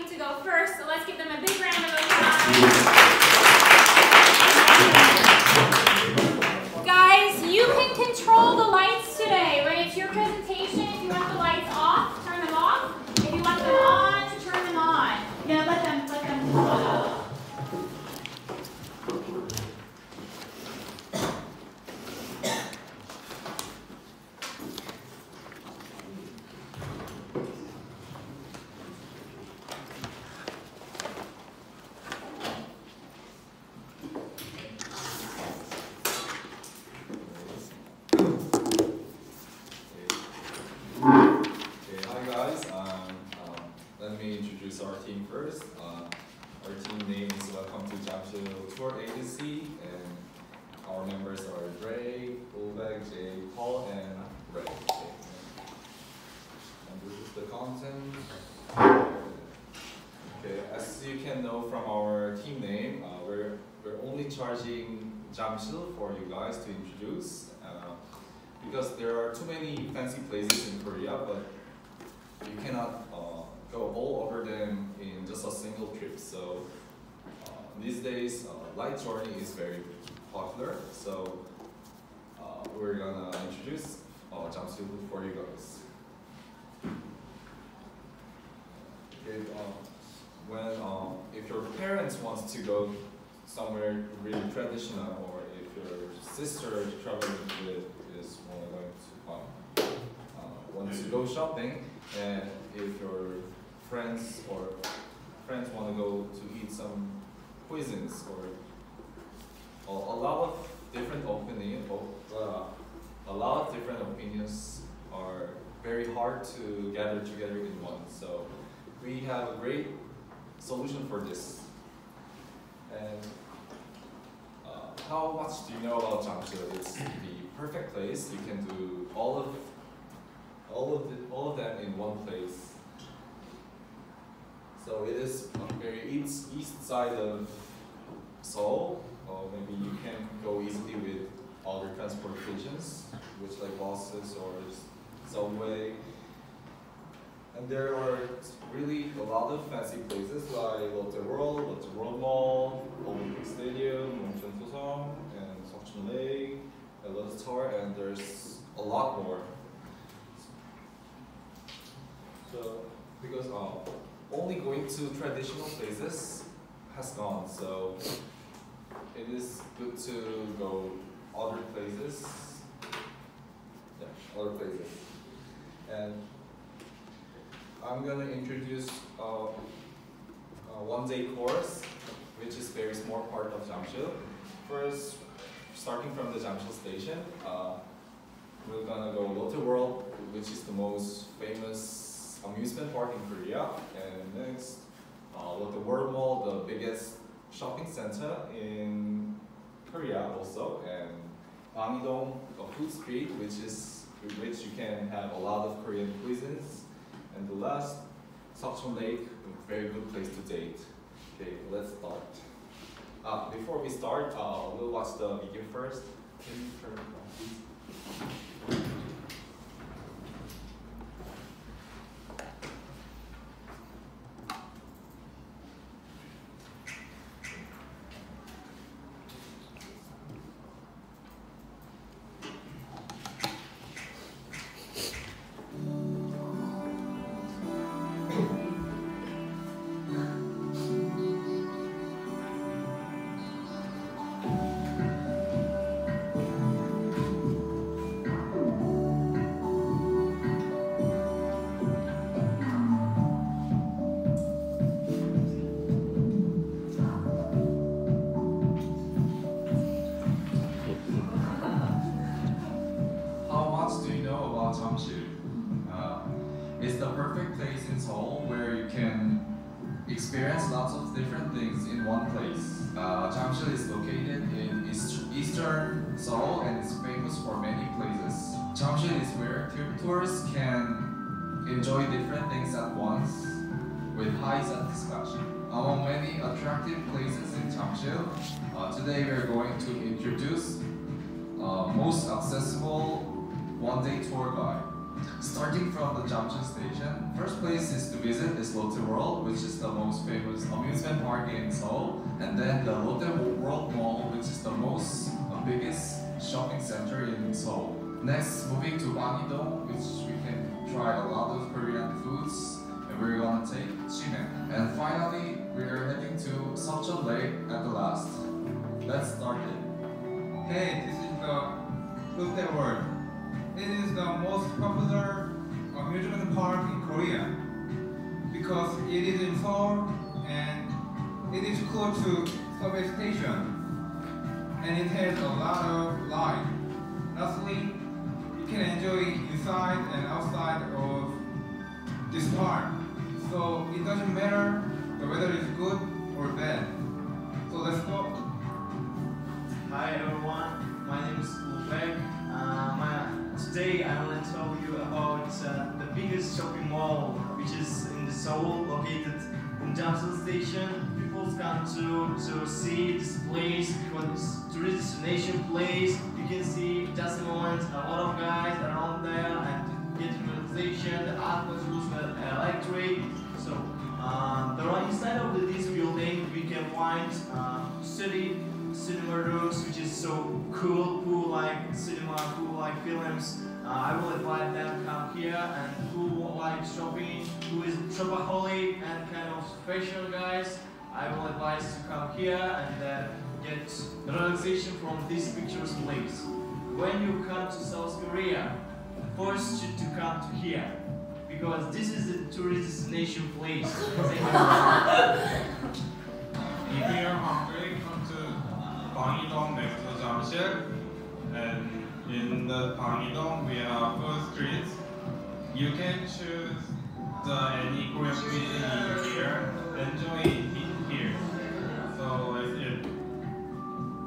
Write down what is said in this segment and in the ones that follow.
to go first, so let's give them a big round of applause. Guys, you can control the lights today. When it's your presentation, if you want the lights off, turn them off. If you want them on, turn them on. Yeah, let them, let them. Uh, Okay, hi guys. Um, um, let me introduce our team first. Uh, our team name is Welcome to Jamsil Tour Agency, and our members are Dre, Ulbek, Jay, Paul, and Ray. Okay. And this is the content. Okay, as you can know from our team name, uh, we're we're only charging Jamsil for you guys to introduce. Uh, because there are too many fancy places in Korea, but you cannot uh, go all over them in just a single trip. So uh, these days, uh, light journey is very popular. So uh, we're gonna introduce uh, Jamsil for you guys. If, uh, when uh, if your parents wants to go somewhere really traditional, or if your sister traveling with is uh, going to uh, want to go shopping, and if your friends or friends want to go to eat some cuisines or a, lot of different opinion, uh, a lot of different opinions are very hard to gather together in one. So we have a great solution for this. And how much do you know about Jamsil? It's the perfect place. You can do all of all of the, all of them in one place. So it is on very east east side of Seoul, or maybe you can go easily with other transportations, which like buses or subway. And there are really a lot of fancy places like Lotte World, Lotte World Mall, Olympic Stadium, Mongchon Toseong, and Seokchon Lake, and Lotte Tower, and there's a lot more. So, because uh, only going to traditional places has gone, so it is good to go other places. Yeah, other places. And I'm gonna introduce uh, a one-day course, which is very small part of Jamsil. First, starting from the Jamsil station, uh, we're gonna go Lotte World, which is the most famous amusement park in Korea, and next, uh, Lotte World Mall, the biggest shopping center in Korea also, and Gangneung, a food street, which is which you can have a lot of Korean cuisines. And the last, Seokchon Lake, a very good place to date. Okay, let's start. Uh, before we start, uh, we'll watch the video first. Tourists can enjoy different things at once with high satisfaction. Among many attractive places in Jamsil, uh, today we are going to introduce uh, most accessible one-day tour guide. Starting from the Jamcheon station, first place is to visit is Lotte World, which is the most famous amusement park in Seoul, and then the Lotte World Mall, which is the most the biggest shopping center in Seoul. Next, moving to Gwangi-dong, which we can try a lot of Korean foods, and we're gonna take Chime. And finally, we are heading to Seokchon Lake at the last. Let's start it. Hey, this is the Lotte World. It is the most popular amusement park in Korea because it is in Seoul and it is close to subway station and it has a lot of light. Lastly, can enjoy inside and outside of this park. So it doesn't matter the weather is good or bad. So let's go. Hi everyone, my name is Ulbek. Uh, today I want to tell you about uh, the biggest shopping mall which is in the Seoul, located in Johnson Station. Come to, to see this place tourist destination place. You can see just a moment a lot of guys around there and get relaxation. The atmosphere is electric. So uh, the right inside of this building we can find uh, city cinema rooms, which is so cool, cool like cinema, cool like films. Uh, I will invite them come here and who like shopping, who is shopaholic and kind of fashion guys. I will advise to come here and uh, get relaxation from these pictures place. When you come to South Korea, first you to come to here because this is a tourist destination place. Thank you. If you're hungry, come to Gwangi-dong next to Jamsil. And in the Gwangi-dong, we have food streets. You can choose the any Korean cuisine here. Enjoy it here. So it.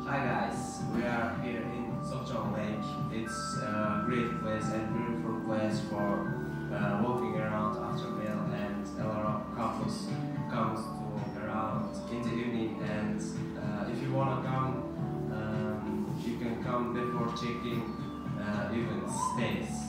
Hi guys, we are here in Seokchon Lake. It's a great place and beautiful place for uh, walking around after meal and a lot of couples comes to walk around in the evening and uh, if you wanna come, um, you can come before checking uh, event space.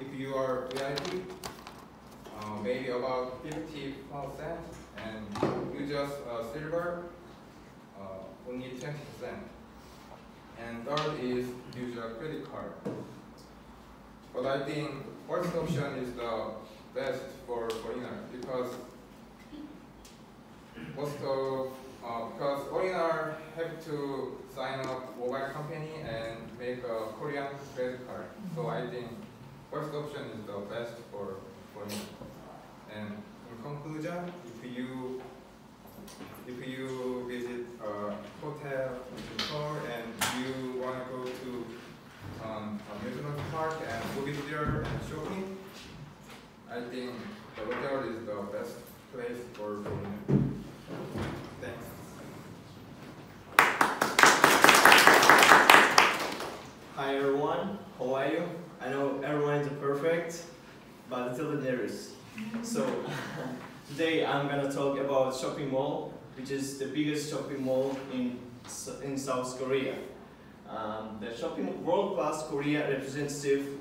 If you are VIP, uh, maybe about 50 percent, and you just uh, silver, uh, only 20 percent. And third is use a credit card. But I think first option is the best for foreigner because most of uh, because foreigner have to sign up mobile company and make a Korean credit card. So I think first option is the best for foreigner. And in conclusion, if you if you visit a hotel in and you want to go to um, amusement park and movie theater and shopping, I think the hotel is the best place for foreigner. Thanks. Hi everyone, how are you? I know everyone is perfect, but a little bit nervous. So today I'm gonna talk about shopping mall, which is the biggest shopping mall in in South Korea. Um, the shopping world class Korea representative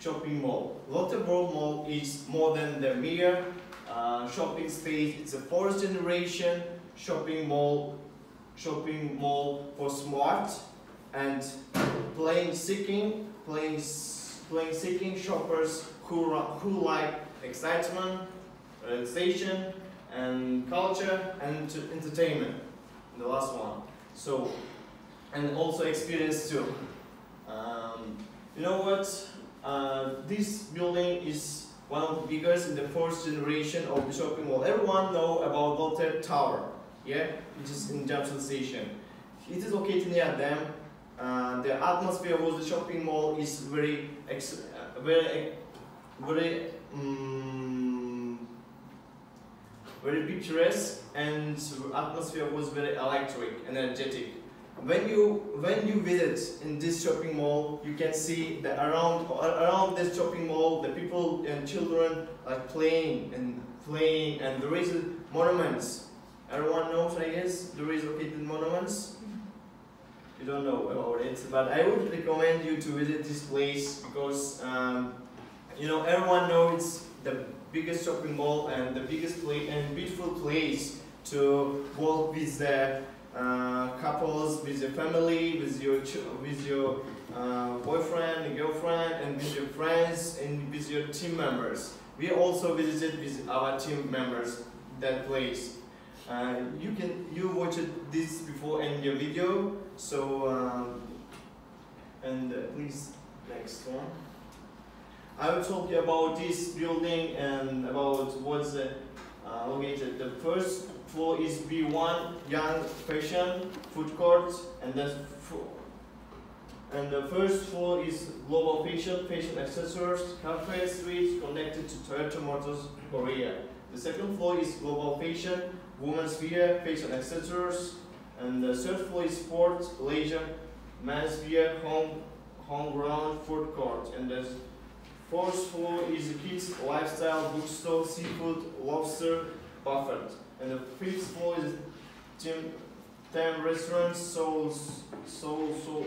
shopping mall. Lotte World Mall is more than the mere uh, shopping space. It's a fourth generation shopping mall, shopping mall for smart and plain seeking, plain, s- plain seeking shoppers who, who like excitement, relaxation, and culture and entertainment. The last one. So, and also experience too. Um, you know what? Uh, this building is one of the biggest in the first generation of the shopping mall. Everyone know about Lotte Tower, yeah, which is in Junction Station. It is located near them. Uh, the atmosphere of the shopping mall is very, uh, very, very, um, very picturesque, and atmosphere was very electric, energetic. When you when you visit in this shopping mall, you can see that around around this shopping mall, the people and children are playing and playing, and there is monuments. Everyone knows, I guess, there is located monuments. You don't know about it, but I would recommend you to visit this place because um, you know everyone knows it's the biggest shopping mall and the biggest place and beautiful place to walk with the uh, couples, with your family, with your with your uh, boyfriend girlfriend, and with your friends and with your team members. We also visited with our team members that place. Uh, you can you watched this before in your video, so um, and uh, please next one. I will talk about this building and about what's uh, located. The first floor is B1 Young Fashion Food Court, and fo- and the first floor is Global Fashion Fashion Accessories Cafe Suite connected to Toyota Motors Korea. The second floor is Global Fashion Women's Wear Fashion Accessories, and the third floor is Sport Leisure Wear Home Home Ground Food Court, and the Fourth floor is a kids lifestyle bookstore, seafood, lobster, buffet. And the fifth floor is ten restaurants, soul, soul, soul,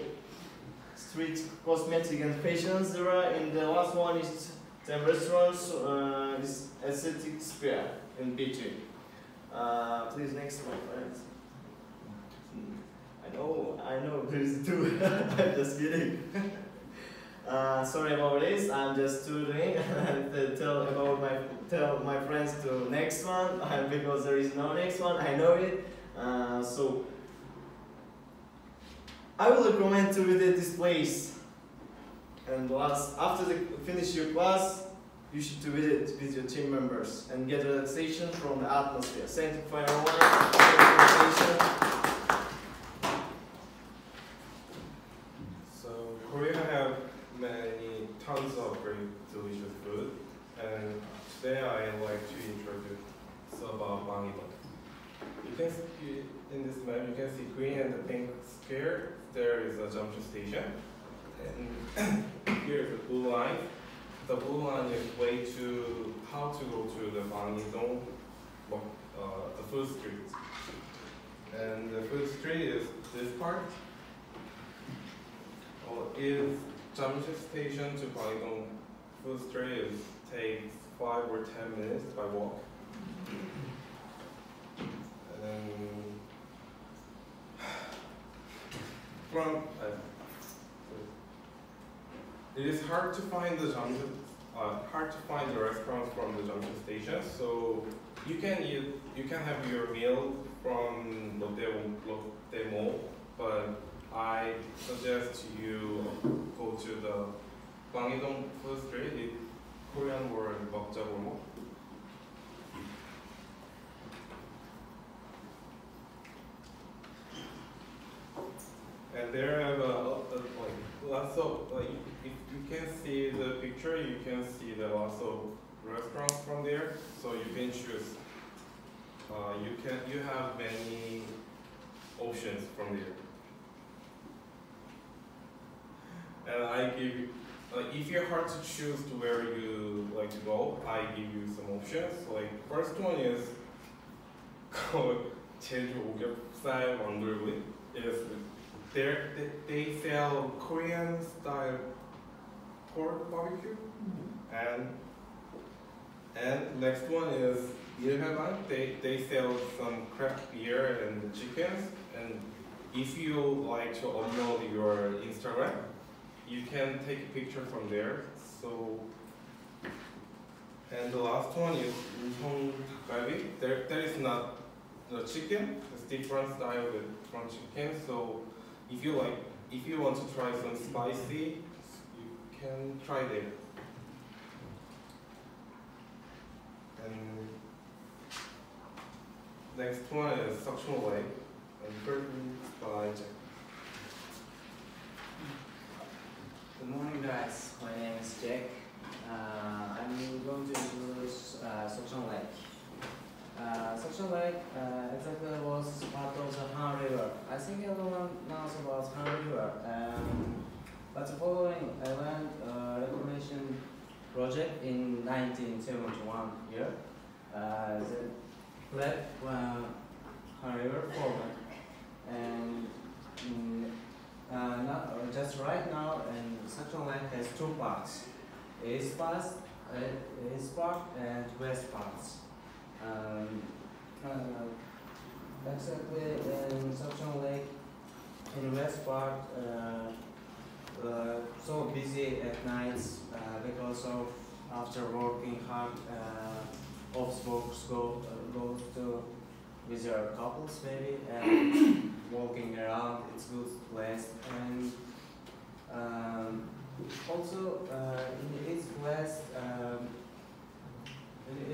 street cosmetic and fashion Zara. And the last one is ten restaurants, uh, is aesthetic sphere in between. Uh, please next one, friends. I know, I know, please do. I'm just kidding. Uh, sorry about this. I'm just doing to tell about my tell my friends to next one because there is no next one. I know it. Uh, so I will recommend to visit this place. And last after the finish your class, you should to visit with your team members and get relaxation from the atmosphere. Thank you for your So Korea have many tons of great delicious food, and today I like to introduce about Bangidong. You can see in this map, you can see green and the square. There is a junction station, and here is the blue line. The blue line is way to how to go to the Bangidong, uh, the food street. And the food street is this part. Or is Junction Station to Bangidong food street is takes five or ten minutes by walk. And from uh, it is hard to find the junction, uh, hard to find the restaurants from the junction station. So you can eat, you can have your meal from Lotte, Lotte Mall, but I suggest you go to the Bangidong Food Street, it, Korean word 먹자 골목. And there have a, a, like lots of like if you can see the picture, you can see the lots of restaurants from there, so you can choose. Uh, you can you have many options from there. And I give you, uh, if you're hard to choose to where you like to go, I give you some options. Like first one is called 제주 오겹살 만들기. Is they, they sell Korean style pork barbecue, mm-hmm. and and next one is Ilhaban. Uh, they they sell some craft beer and chickens. And if you like to upload your Instagram, you can take a picture from there. So. And the last one is Ulhong There, there is not the chicken. It's different style with from chicken. So if you like, if you want to try some spicy, you can try there. And next one is Suction Lake, and curtain by Jack. Good morning, guys. My name is Jack. Uh, I'm going to introduce uh, Seokchon Lake. Uh, Seokchon Lake uh, exactly was part of the Han River. I think everyone knows about Han River. Um, but following, I learned a reclamation project in 1971 year. Uh, the uh, Han River formed. And mm, uh, not, uh, just right now, and Central Lake has two parts, east part, uh, east part and west parts. Um, uh, exactly in Central Lake, in west part, uh, uh, so busy at nights uh, because of after working hard, uh, off go uh, go to with your couples maybe and walking around it's good place and um, also uh, in the east west um,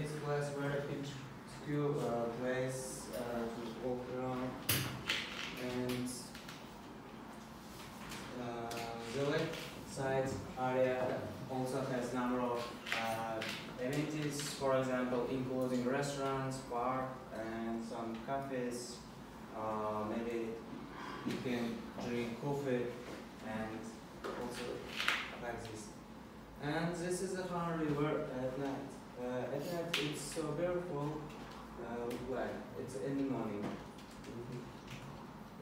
east west very picturesque uh, place uh, to walk around and uh, the left side area also has number of uh, amenities for example including restaurants bar and some cafes. Uh, maybe you can drink coffee and also like this. And this is the Han River at night. Uh, at night it's so beautiful, uh, like it's in the morning.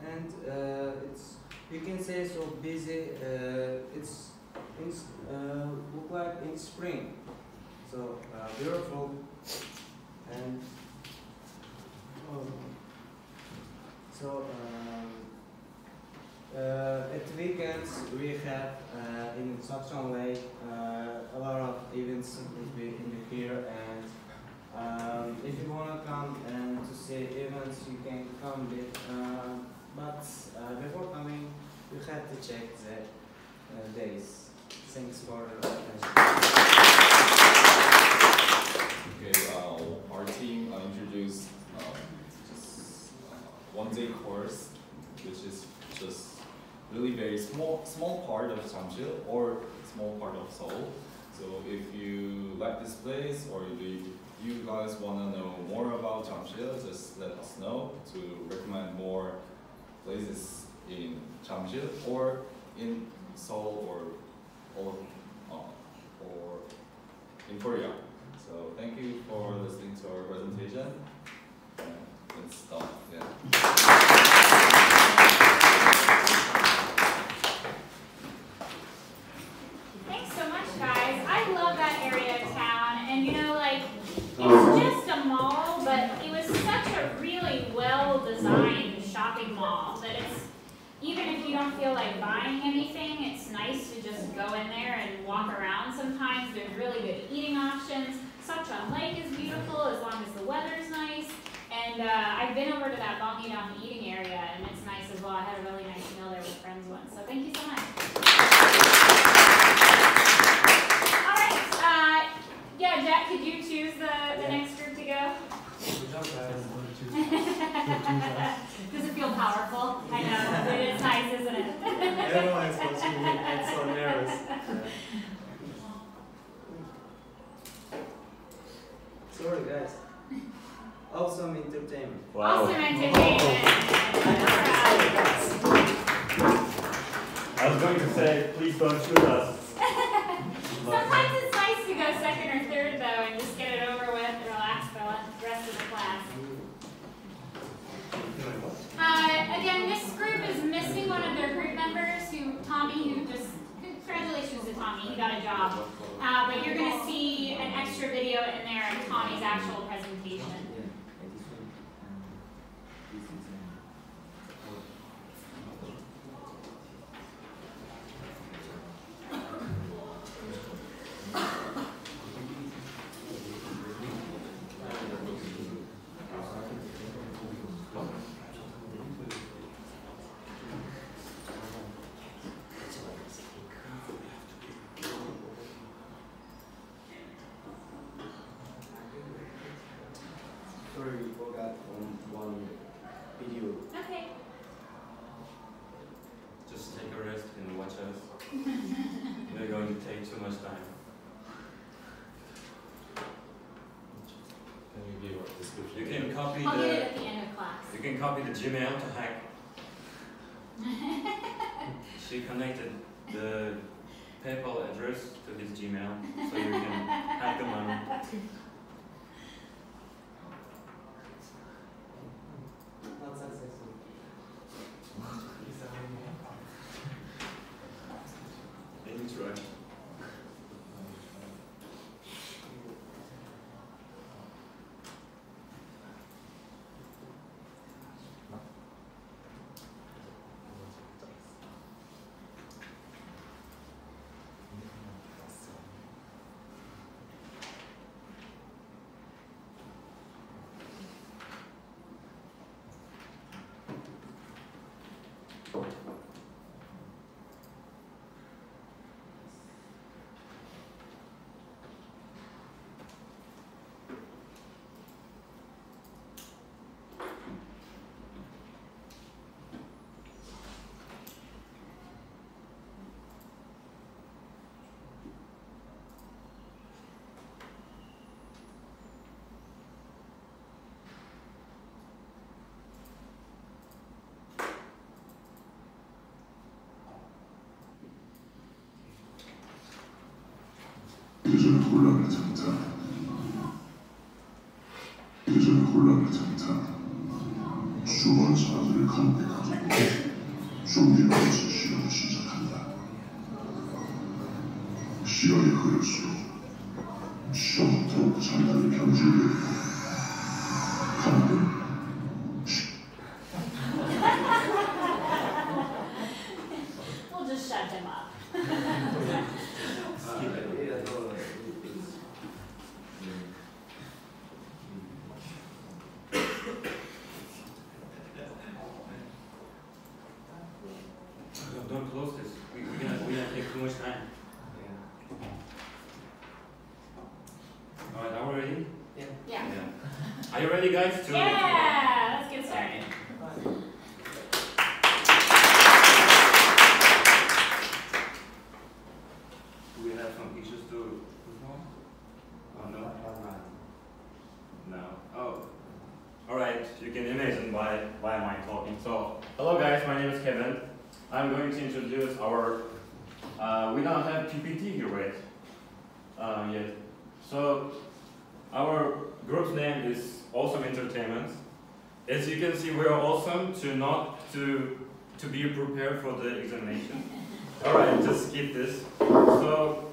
And uh, it's you can say so busy. Uh, it's in, uh, look like in spring, so uh, beautiful and oh, so um, uh, at weekends we have uh, in Saksan Lake uh, a lot of events in the here and um, if you wanna come and to see events you can come with um, but uh, before coming you have to check the uh, days. Thanks for attention. Okay, uh, our team uh, introduced um, just uh, one day course, which is just really very small small part of Jamsil or small part of Seoul. So if you like this place or if you, guys want to know more about Jamsil, just let us know to recommend more places in Jamsil or in Seoul or or uh, or in Korea. So thank you for listening to our presentation. Let's stop. Yeah. Thanks so much, guys. I love that area of town, and you know, like, it's just a mall, but it was such a really well-designed shopping mall that it's, even if you don't feel like buying anything, it's nice to just go in there and walk around sometimes. There's really good eating options. Seokchon Lake is beautiful as long as the weather's nice. And uh, I've been over to that Bangidong eating area, and it's nice as well. I had a really nice meal there with friends once, so thank you so much. All right. Uh, yeah, Jack, could you choose the, the next group to go? Does it feel powerful? I know. It is nice, isn't it? Everyone is watching me and so nervous. Sorry guys. Awesome entertainment. Awesome entertainment. I was going to say, please don't shoot us. Sometimes it's nice to go second or third though and just get it over with and relax for the rest of the class. Uh, again, this group is missing one of their group members who, Tommy, who just, congratulations to Tommy, he got a job. Uh, but you're gonna see an extra video in there of Tommy's actual presentation. Sorry, we forgot on one video. Okay. Just take a rest and watch us. We're going to take too much time. Can you give a description? You can copy I'll get it the at the end of class. you can copy the Gmail to hack. She connected 예전에 혼란을 틈타 예전에 혼란을 수많은 사람들을 감옥에 가두고 좀비를 해서 시간을 시작한다. 시간이 흐를수록 To Yeah, let's get started. Do we have some pictures to perform? Oh no. No. Oh. Alright, you can imagine why why am I talking. So hello guys, my name is Kevin. I'm going to introduce our uh, we don't have PPT here yet. Uh, yet. So our group's name is Awesome Entertainment. As you can see, we are awesome to not to to be prepared for the examination. Alright, just skip this. So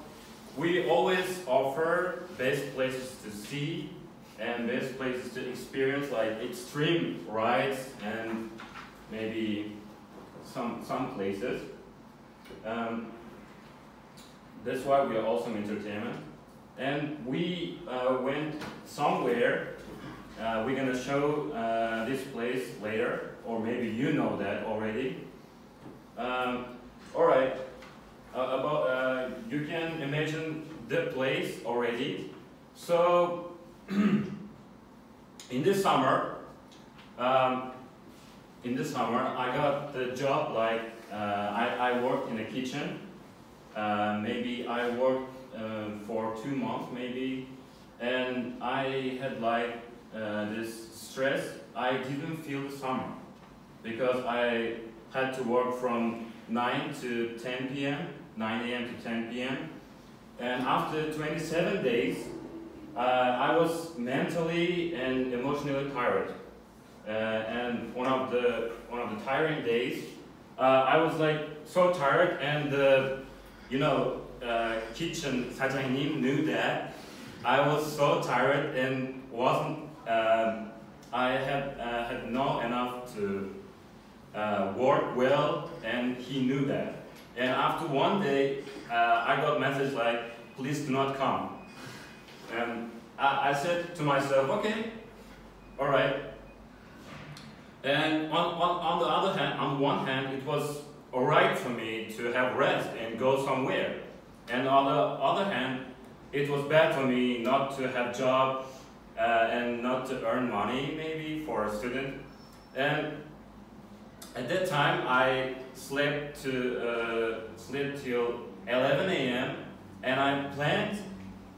we always offer best places to see and best places to experience like extreme rides and maybe some some places. Um, that's why we are awesome entertainment. And we uh, went somewhere. Uh, we're gonna show uh, this place later, or maybe you know that already. Um, all right. Uh, about uh, you can imagine the place already. So in this summer, um, in this summer, I got the job like uh, I, I worked in the kitchen. Uh, maybe I worked uh, for two months, maybe, and I had like uh, this stress. I didn't feel the summer because I had to work from 9 to 10 p.m., 9 a.m. to 10 p.m. And after 27 days, uh, I was mentally and emotionally tired. Uh, and one of the one of the tiring days, uh, I was like so tired, and uh, you know, uh, kitchen 사장님 knew that I was so tired and wasn't. Um, I had uh, had not enough to uh, work well, and he knew that. And after one day, uh, I got message like, "Please do not come." And I, I said to myself, "Okay, all right." And on, on, on the other hand, on one hand, it was alright for me to have rest and go somewhere. And on the other hand, it was bad for me not to have job uh, and not to earn money maybe for a student. And at that time, I slept to uh, slept till 11 a.m. and I planned,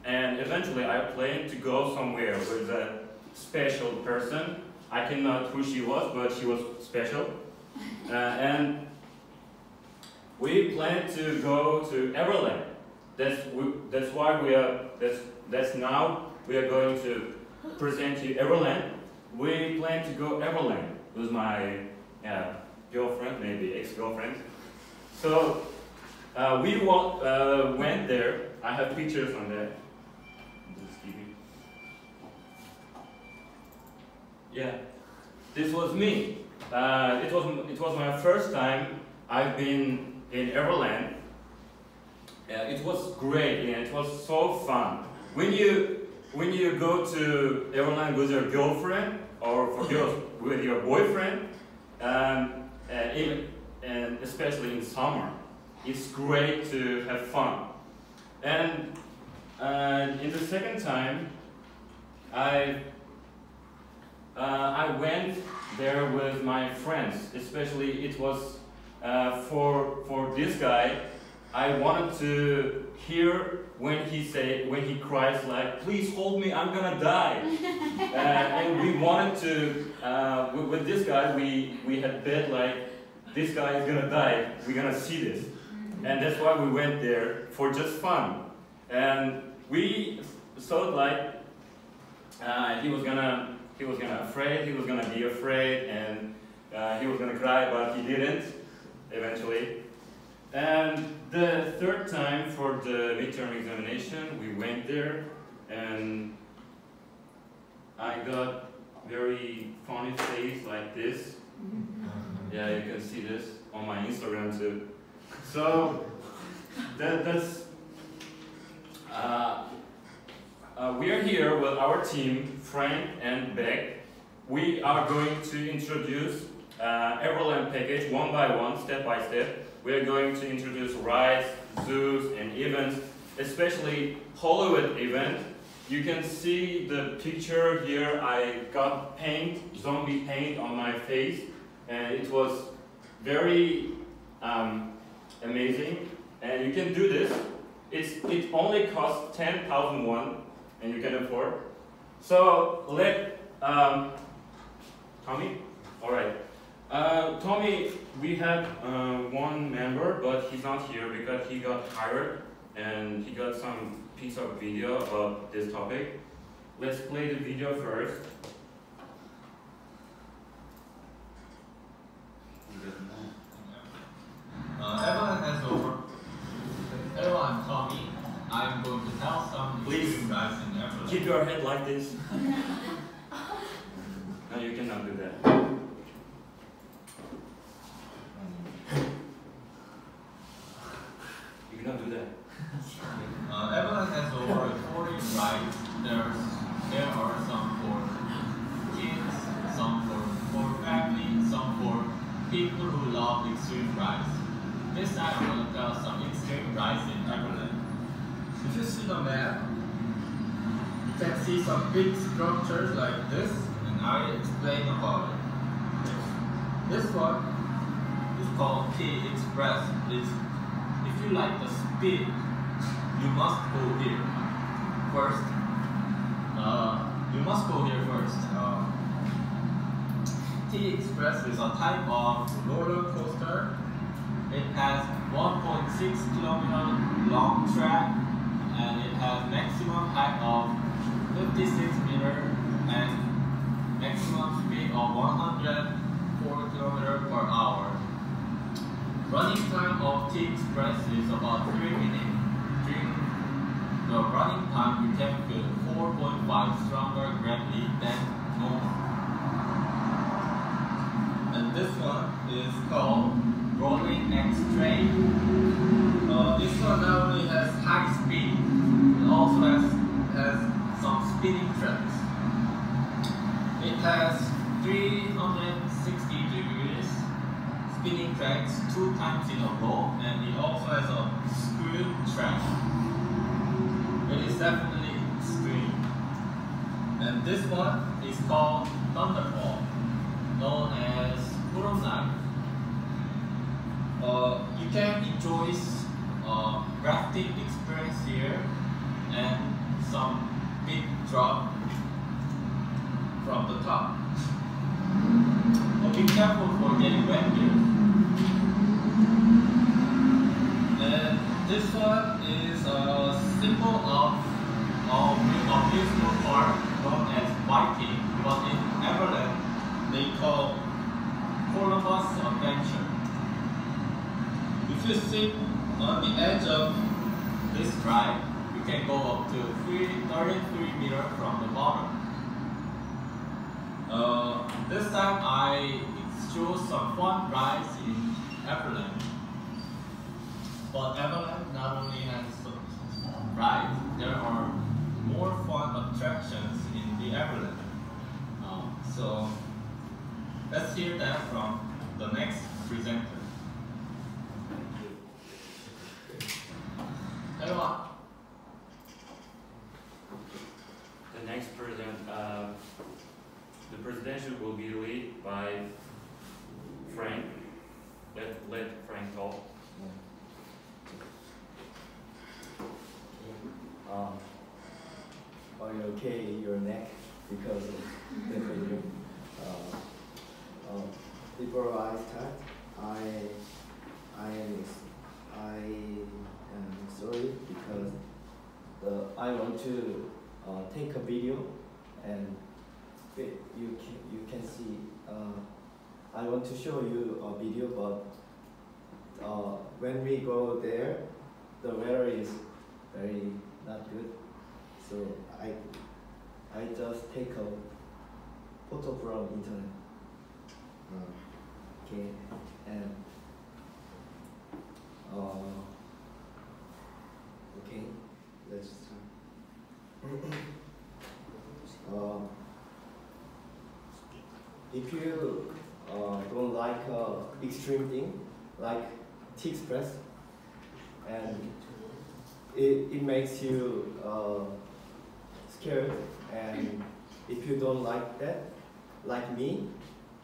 and eventually I planned to go somewhere with a special person. I cannot who she was, but she was special, uh, and we planned to go to Everland. That's we, that's why we are that's that's now we are going to present you Everland. We plan to go Everland with my uh, girlfriend, maybe ex-girlfriend. So uh, we wa- uh, went there. I have pictures on that. This TV. Yeah, this was me. Uh, it was it was my first time I've been in Everland. Uh, it was great and it was so fun. When you when you go to Everland with your girlfriend or for with your boyfriend, um, uh, even, and especially in summer, it's great to have fun. And in the second time, I uh, I went there with my friends. Especially it was uh, for for this guy. I wanted to hear when he say when he cries like, "Please hold me, I'm gonna die." uh, and we wanted to uh, with, with this guy. We we had bet like, "This guy is gonna die. We're gonna see this," and that's why we went there for just fun. And we thought like uh, he was gonna he was gonna afraid, he was gonna be afraid, and uh, he was gonna cry, but he didn't eventually. And the third time for the midterm examination, we went there, and I got very funny face like this. Yeah, you can see this on my Instagram too. So that, that's uh, uh, we are here with our team, Frank and Beck. We are going to introduce uh, Everland package one by one, step by step. We are going to introduce rides, zoos, and events, especially Hollywood event. You can see the picture here. I got paint, zombie paint on my face, and it was very um, amazing. And you can do this. It's, it only costs 10,000 won, and you can afford. So let um, Tommy. All right. Uh, Tommy, we have uh, one member, but he's not here because he got hired and he got some piece of video about this topic. Let's play the video first. Uh, everyone has over. Hello, I'm Tommy. I'm going to tell some Please. guys. Keep your head like this. no, you cannot do that. You cannot do that. Uh, Everland has over 40 rides. There's, there are some for kids, some for, for family, some for people who love extreme rides. This time I'm going to tell some extreme rides in Everland. If you see the map, you can see some big structures like this, and I explain about it. This one is called T Express. If you like the speed, you must go here first. Uh, you must go here first. Uh, T Express is a type of roller coaster. It has 1.6 kilometer long track and it has maximum height of 56 meter and maximum speed of 104 kilometer per hour. Running time of T Express is about 3 minutes. During the running time, you feel 4.5 stronger gravity than normal. And this one is called Rolling X Train. Uh, this one not only has high speed, it also has, has spinning tracks. It has 360 degrees spinning tracks two times in a row, and it also has a screw track. It is definitely extreme. And this one is called Thunderfall, known as Kurosai. Uh, you can enjoy uh, rafting experience here and some drop from the top. But be careful for getting wet here. And this one is a symbol of of amusement park known as Viking, but in Everland they call Columbus Adventure. If you sit on the edge of this ride, you can go up to three, 33 meters from the bottom. Uh, this time I chose some fun rides in Everland. But Everland not only has rides, there are more fun attractions in the Everland. Uh, so let's hear that from the next presenter. Hello. The next president, uh, the presidential will be led by Frank. Let, let Frank talk. Um, okay in your neck because of the video? Uh, um, before I I am I am sorry because the, I want to uh, take a video and you can, you can see uh, I want to show you a video but uh, when we go there the weather is very not good so I I just take a photo from internet. Uh, okay and uh, okay let's start uh, if you uh, don't like uh, extreme thing like T-Express and it, it makes you uh, scared and if you don't like that like me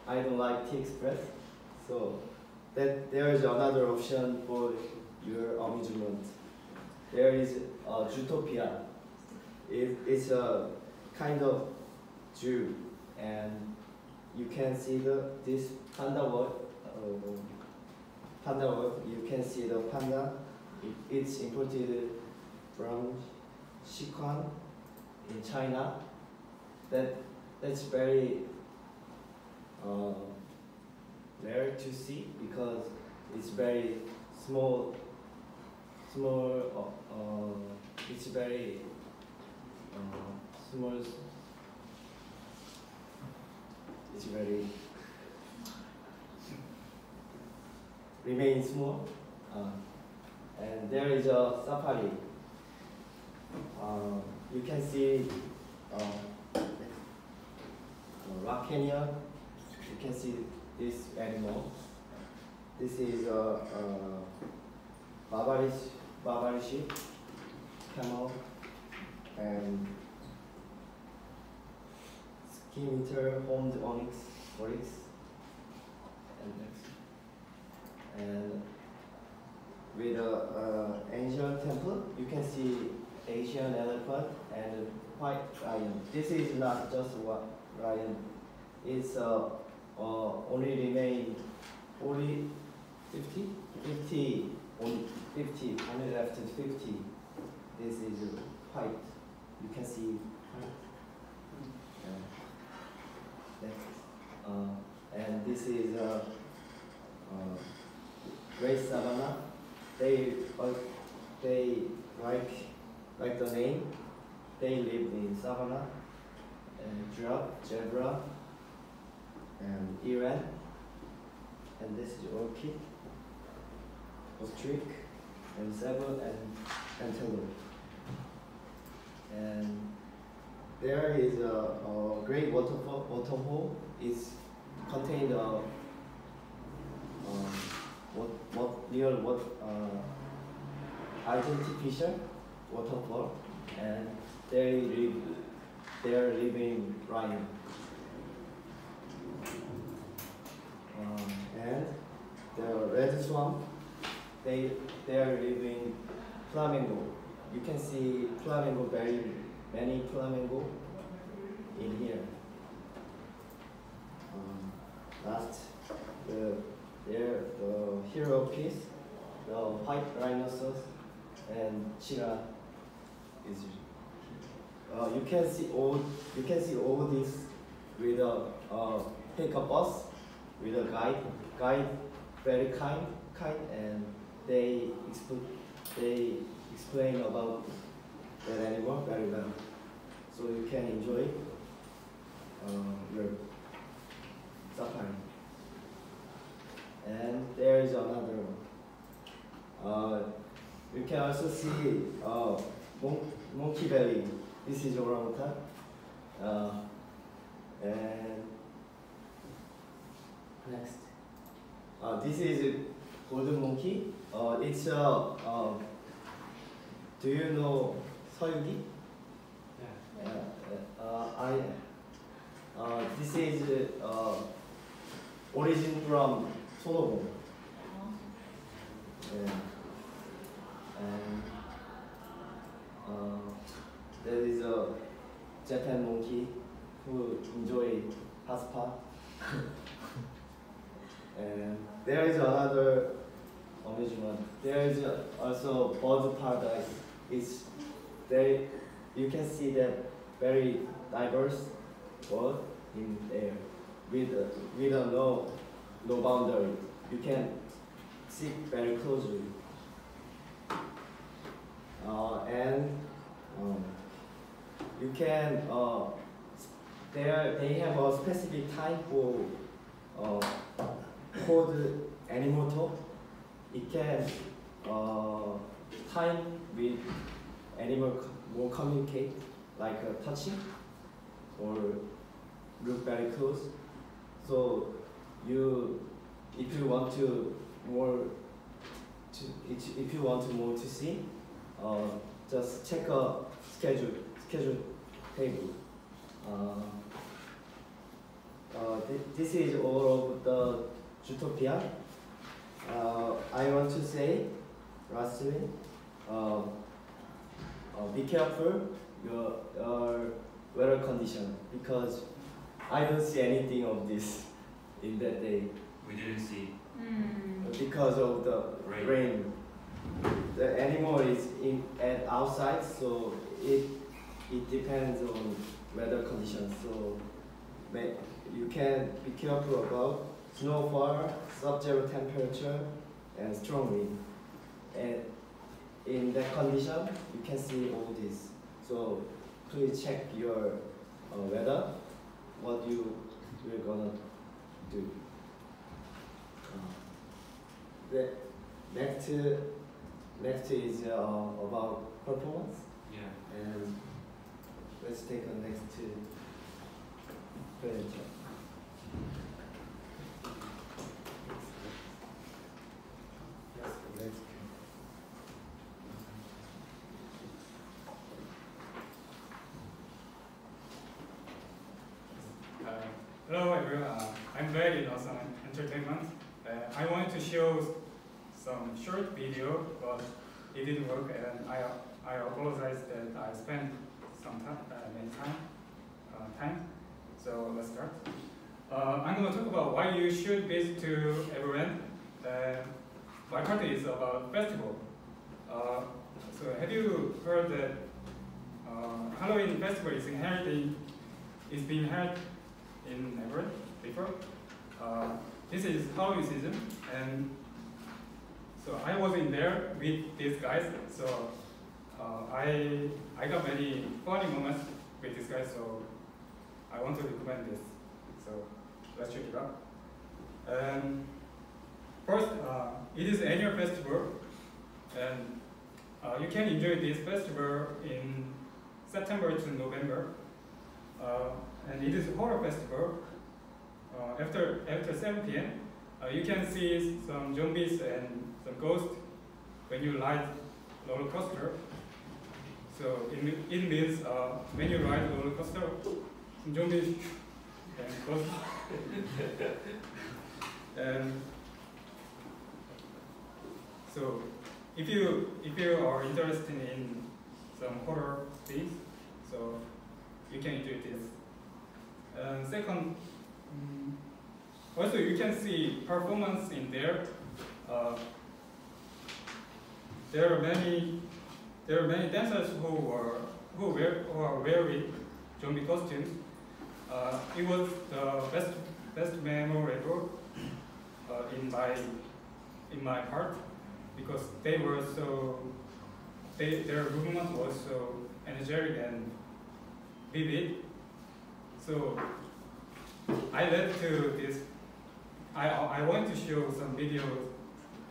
I don't like T-Express so that there is another option for your amusement. There is uh, Zootopia. It, it's a kind of zoo and you can see the this panda world uh, panda world you can see the panda. It, it's imported from Sichuan in China that that's very uh, rare to see because it's very small small uh, uh, it's very uh, small. It's very remain small uh, and there is a safari. You can see rock canyon you can see this animal. This is a, a Barbary, camel and scimitar horned onyx oryx and and with a uh, ancient temple you can see Asian elephant and white lion. This is not just one lion. It's uh, uh, only remain only 50, 50, only 50, only left 50. This is white. You can see white. Uh. And this is uh, uh, Great Savannah. They, uh, they like like the name, they live in savannah, and giraffe, zebra, and Iran, and this is orchid, ostrich, and zebra, and antelope. And there is a, a great waterfall, waterfall. It's contained a, um, what, what, real what, uh, identification waterfall and they live they're living lion um, and the red swamp they they're living flamingo. You can see flamingo very many flamingo in here. Um, last the there the hero piece the white rhinoceros and Chira is uh, you can see all you can see all this with a uh, take a bus with a guide guide very kind kind and they expl- they explain about that animal very well. So you can enjoy uh, your safari and there is another one. Uh, you can also see uh, mon- monkey belly. This is orangutan. Uh, and next, uh, this is golden monkey. Uh, it's a. Uh, do you know Soyugi? Yeah. Uh, I. Uh, this is uh, origin from Solomon. Oh. Yeah. And, uh, there is a Japan monkey who enjoy spa. and there is another amusement. There is also bird paradise. It's they, you can see that very diverse world in there with with a no no boundary. You can see very closely. Uh, and um, you can uh, there they have a specific time for uh, code Animoto. It can uh, time with animal more communicate like uh, touching or look very close. So you if you want to more to if you want to more to see, uh, just check a schedule schedule table. Uh, uh, this is all of the Zootopia. Uh, I want to say, lastly, uh, uh, be careful your your weather condition because I don't see anything of this in that day We didn't see. because of the Rain. rain. The animal is in and outside, so it it depends on weather conditions. So may, you can be careful about snowfall, sub-zero temperature, and strong wind. And in that condition, you can see all this. So please check your uh, weather, what you you're gonna do. Uh, the next next is uh, about performance. Yeah. And let's take the next two. Uh, hello everyone, uh, I'm Brad in Awesome Entertainment. Uh, I wanted to show some short video, but it didn't work and I, I apologize that I spent some time, many time, uh, time. So let's start. Uh, I'm going to talk about why you should visit to Everland. Uh, my part is about festival. Uh, so have you heard that uh, Halloween festival is inheriting is being held in Everett before. Uh, this is Halloween season, and so I was in there with these guys. So uh, I I got many funny moments these guys. So I want to recommend this. So let's check it out. Um, first, uh, it is annual festival, and uh, you can enjoy this festival in September to November. Uh, and it is a horror festival. Uh, after after 7 p.m., uh, you can see some zombies and some ghosts when you ride roller coaster. So it, it means uh, when you ride roller coaster, zombies and ghosts. and so if you if you are interested in some horror things, so you can do this. And second, mm, also you can see performance in there. Uh, there are many there are many dancers who were who wear who are wearing zombie costumes. Uh, it was the best best memorable uh, in my in my part because they were so they, their movement was so energetic and vivid. So I led to this. I I wanted to show some videos,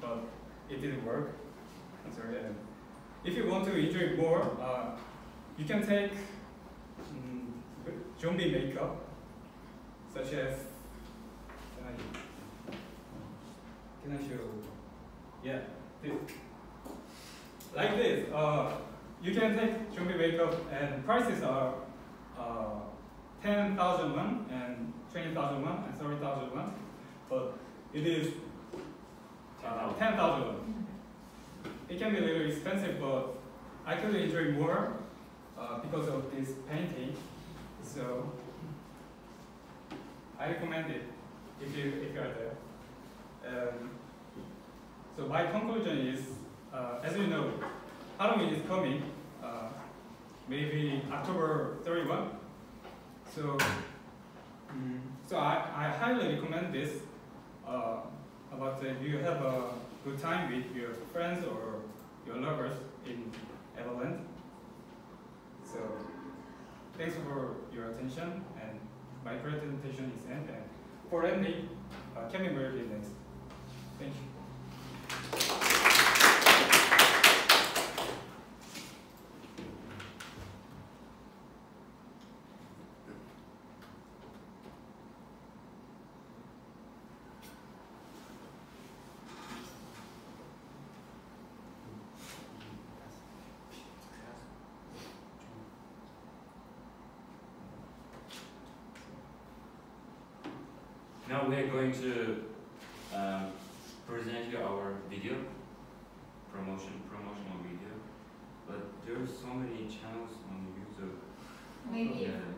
but it didn't work. I'm sorry. If you want to enjoy more, uh, you can take mm, zombie makeup, such as. Can I, can I show? Yeah, this. Like this. Uh, you can take zombie makeup, and prices are uh, 10,000 won and 20,000 won and 30,000 won, but it is uh, 10,000 won. It can be a little expensive, but I could enjoy more uh, because of this painting. So I recommend it if you if you are there. Um, so my conclusion is, uh, as you know, Halloween is coming. Uh, maybe October 31. So, mm, so I, I highly recommend this. Uh, about if you have a good time with your friends or your lovers in Everland. So, thanks for your attention and my presentation is end. And for Emily, uh, Kevin will be next. Thank you. Now we are going to um, present you our video, promotion, promotional video. But there are so many channels on YouTube. Maybe Yeah, yeah.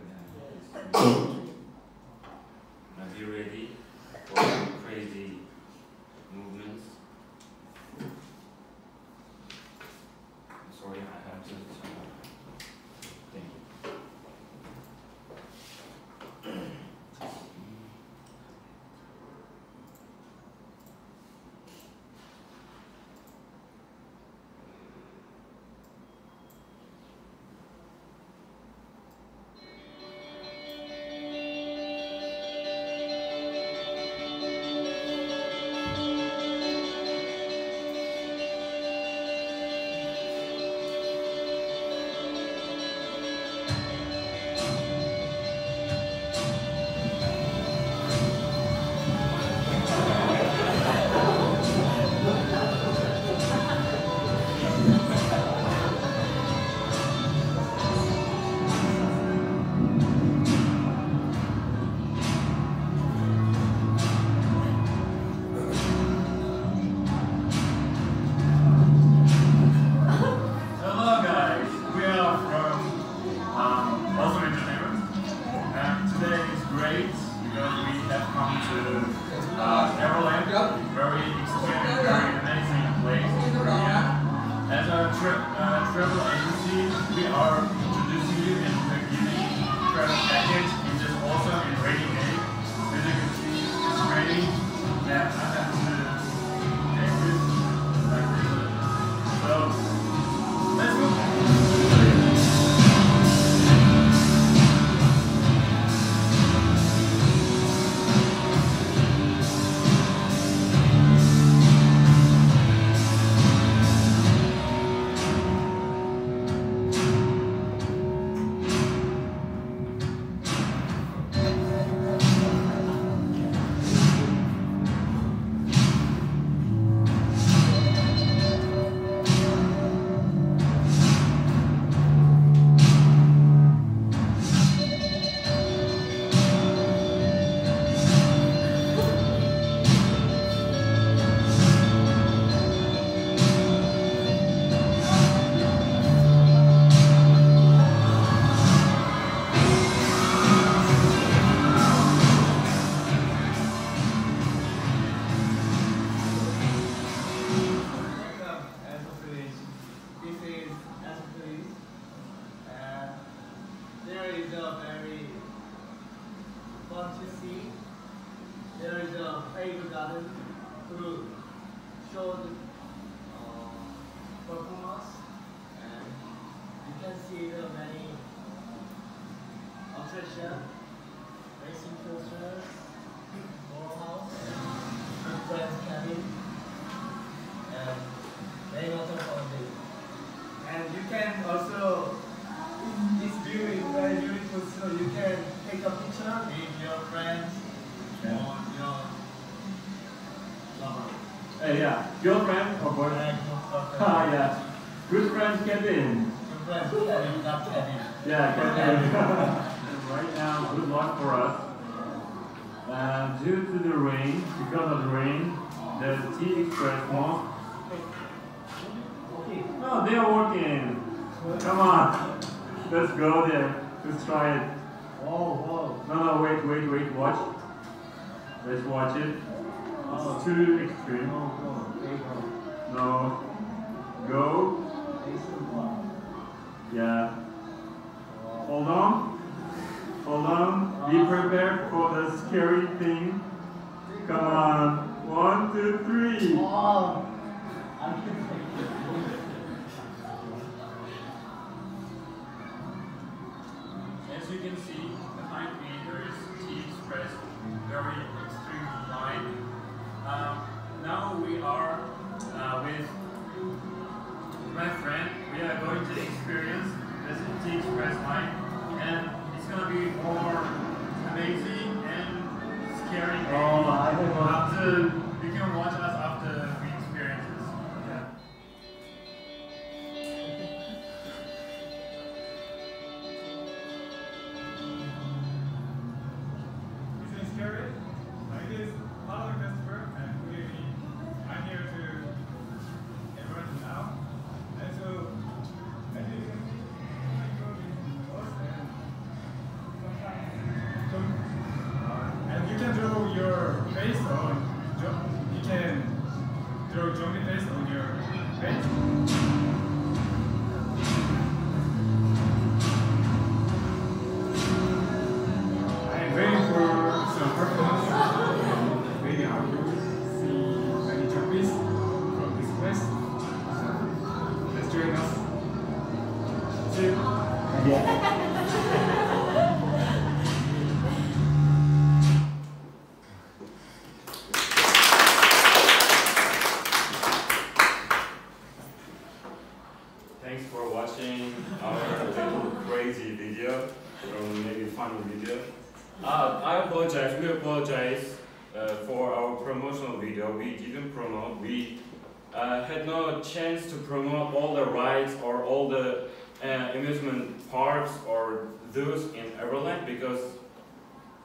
Yeah, Kevin. right now, good luck for us. Uh, due to the rain, because of the rain, the T Express won't. No, they are working. Come on, let's go there. Let's try it. Oh, whoa. No, no, wait, wait, wait. Watch. Let's watch it. It's too extreme. No. Go. Yeah. Hold on. Hold on. Be prepared for the scary thing. Come on. One, two, three. As you can see,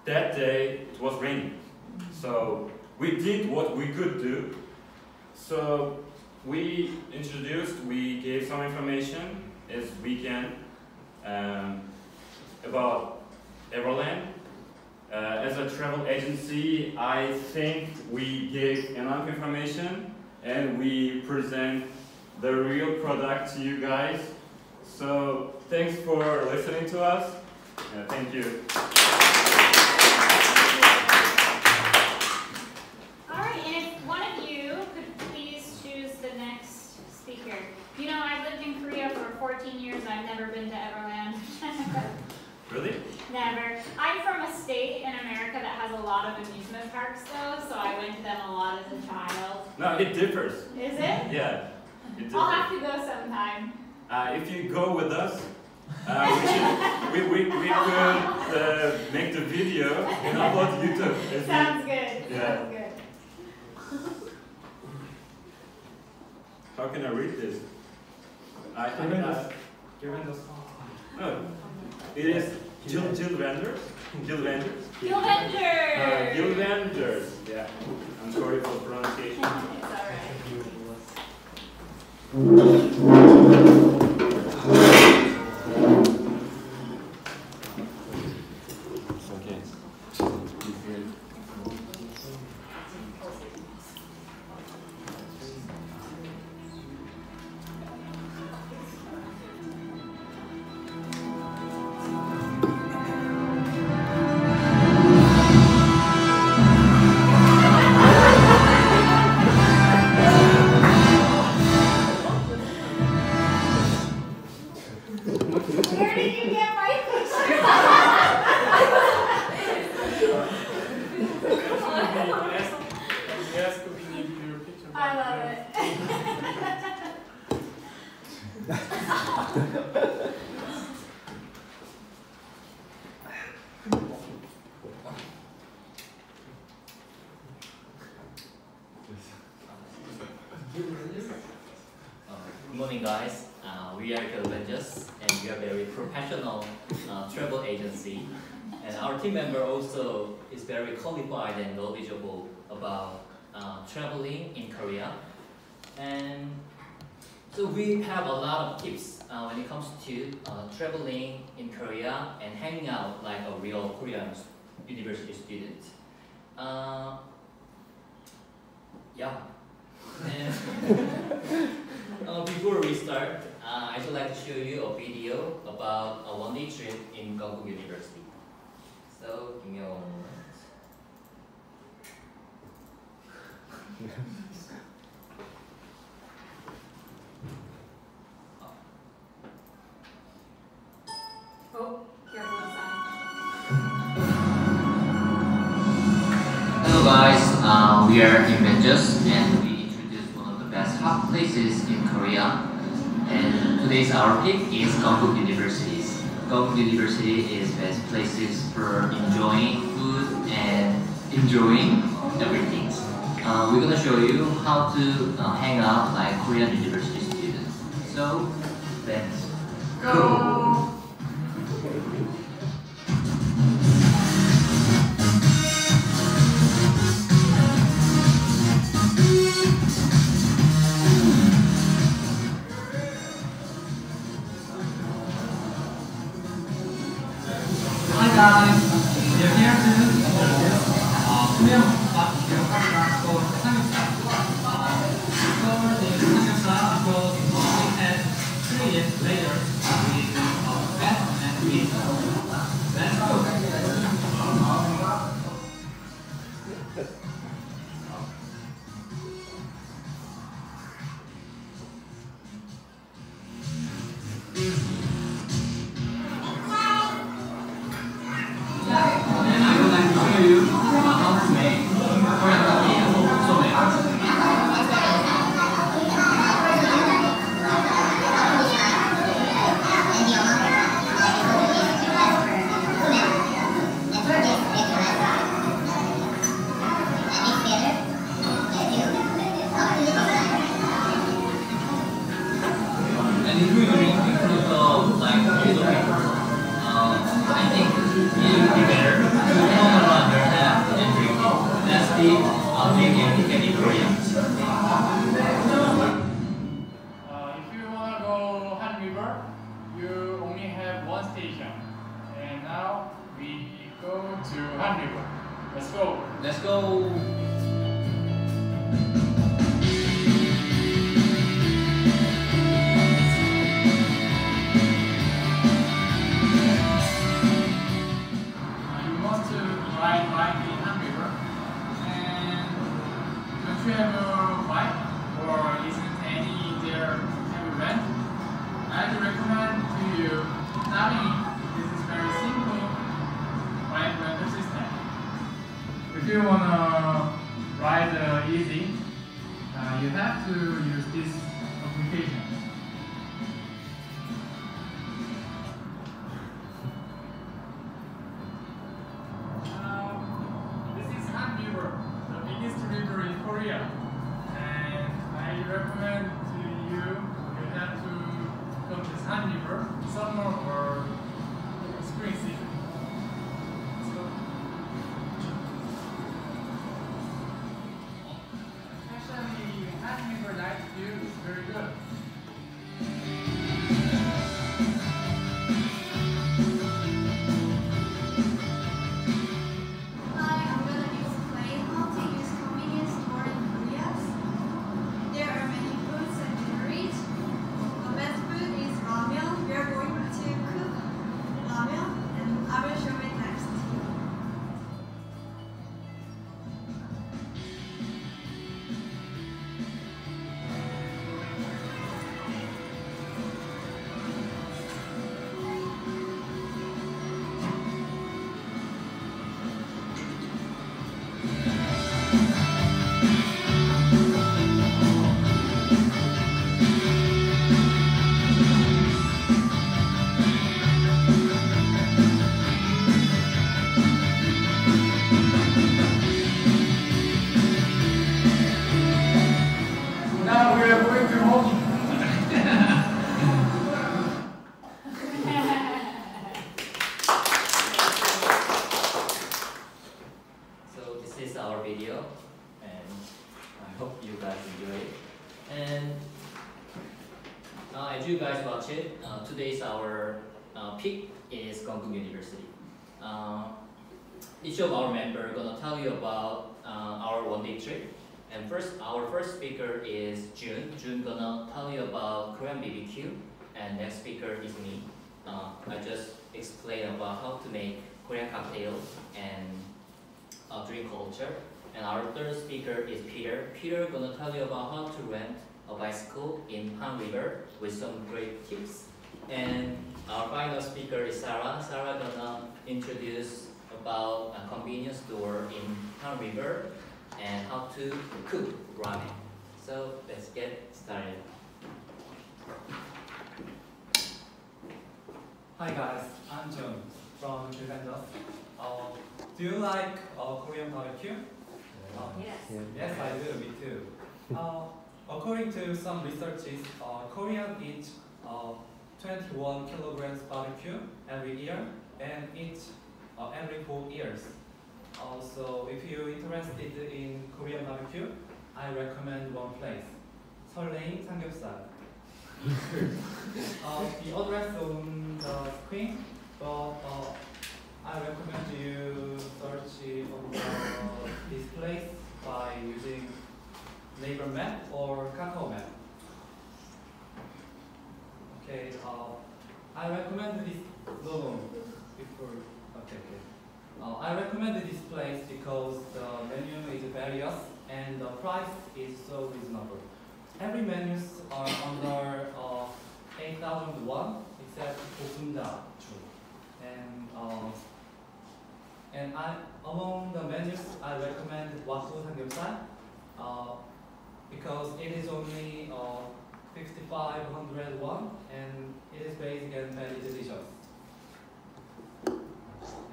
that day it was raining. So we did what we could do. So we introduced, we gave some information as we can um, about Everland. Uh, as a travel agency, I think we gave enough information and we present the real product to you guys. So thanks for listening to us. Thank you. All right, and if one of you could please choose the next You know, I've lived in Korea for 14 years. I've never been to Everland. Really? never. I'm from a state in America that has a lot of amusement parks, though, so I went to them a lot as a child. No, it differs. Is it? Yeah, it. I'll have to go sometime. Uh, if you go with us, uh, we, should, we, we, we could uh, make the video and upload to YouTube. Sounds good. Yeah. Sounds good. How can I read this? I think Given Given the song. no, it is Jill Jill Vanders. Jill Vanders. Gil Ventures. Uh, Jill Vanders. Yeah. I'm sorry for pronunciation. It's all university student. Um, I'll take any, any. Uh, if you want to go Han River, you only have one station. And now we go to Han River. Let's go. Let's go. each of our member gonna tell you about uh, our one-day trip. And first, our first speaker is June. June gonna tell you about Korean BBQ. And next speaker is me. Uh, I just explain about how to make Korean cocktails and uh, drink culture. And our third speaker is Peter. Peter gonna tell you about how to rent a bicycle in Han River with some great tips. And our final speaker is Sarah. Sarah gonna introduce about a convenience store in Han River and how to cook ramen. So let's get started. Hi guys, I'm Jun from Juventus. Uh, do you like uh, Korean barbecue? Uh, Yes. Yes, I do. Me too. Uh, according to some researches, uh, Korean eat uh, 21 kilograms barbecue every year and eat uh, every four years. so if you're interested in Korean barbecue, I recommend one place, Seoleim Samgyeopsal. Uh, the address on the screen, but uh, I recommend you search on the, uh, this place by using Naver map or Kakao map. Okay, uh, I recommend this logo before. Okay. Uh, I recommend this place because the menu is various and the price is so reasonable. Every menus are under uh, 8,000 won except Bokunda and uh, and I among the menus I recommend Wasu Samgyeopsal uh, because it is only uh, 5,500 won and it is basic and very delicious.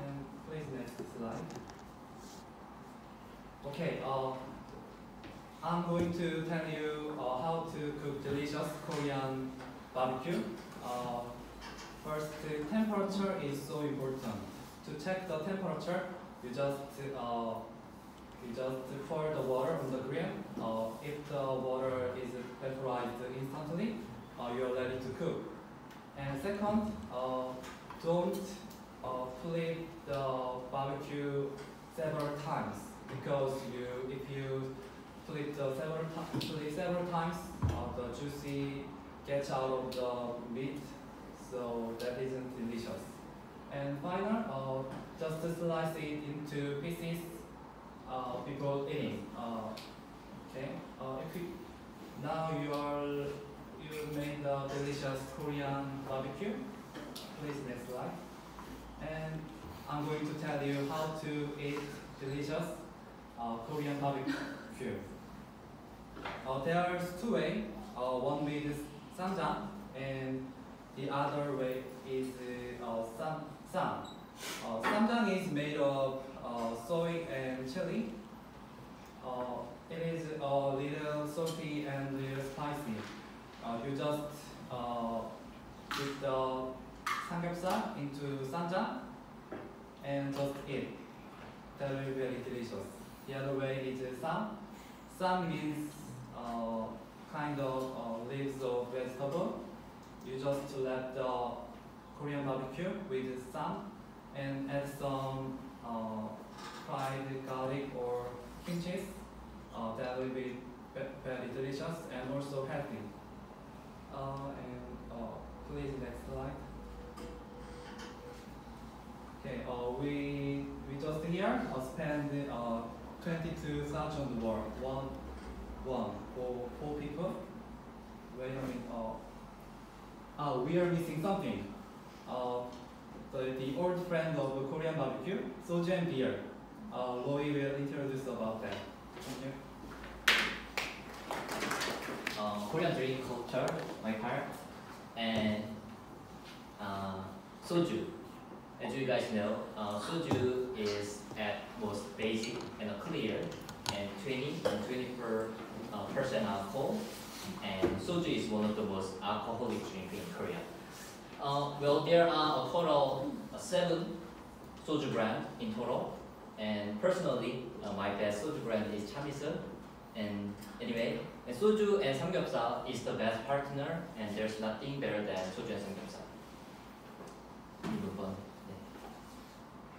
And please next slide. Okay, uh, I'm going to tell you uh, how to cook delicious Korean barbecue. Uh, first, the temperature is so important. To check the temperature, you just uh, you just pour the water on the grill. Uh, if the water is vaporized instantly, uh, you are ready to cook. And second, uh, don't uh, flip the barbecue several times because you if you flip the several flip several times, uh, the juicy gets out of the meat, so that isn't delicious. And final, uh, just slice it into pieces uh, before eating. Uh, okay. Uh, if you, now you are you made the delicious Korean barbecue. Please next slide. And I'm going to tell you how to eat delicious uh, Korean barbecue. Uh, there's two ways. Uh, one with samjang and the other way is uh, sam, sam. Uh, samjang is made of uh, soy and chili. Uh, it is a little salty and little spicy. Uh, you just uh, put the samgyeopsal into samjang and just eat. That will be very delicious. The other way is sam. Sam means uh, kind of uh, leaves of vegetable. You just let the Korean barbecue with sam and add some uh, fried garlic or kimchi. Uh, that will be very delicious and also healthy. Uh, and uh, please next slide. Okay, uh, we we just here uh, spend uh, 22,000 won, one, one for four people. Wait a minute. Uh, uh, we are missing something. Uh, the, the old friend of the Korean barbecue, soju and beer. Uh, Roy will introduce about that. Thank you. uh, Korean drink culture, my part, and uh, soju. As you guys know, uh, soju is at most basic and clear, and 20 and 24 uh, percent alcohol, and soju is one of the most alcoholic drink in Korea. Uh, well, there are a total uh, seven soju brand in total, and personally, uh, my best soju brand is Chamisul. And anyway, and soju and samgyeopsal is the best partner, and there's nothing better than soju and samgyeopsal. We move on. Yeah.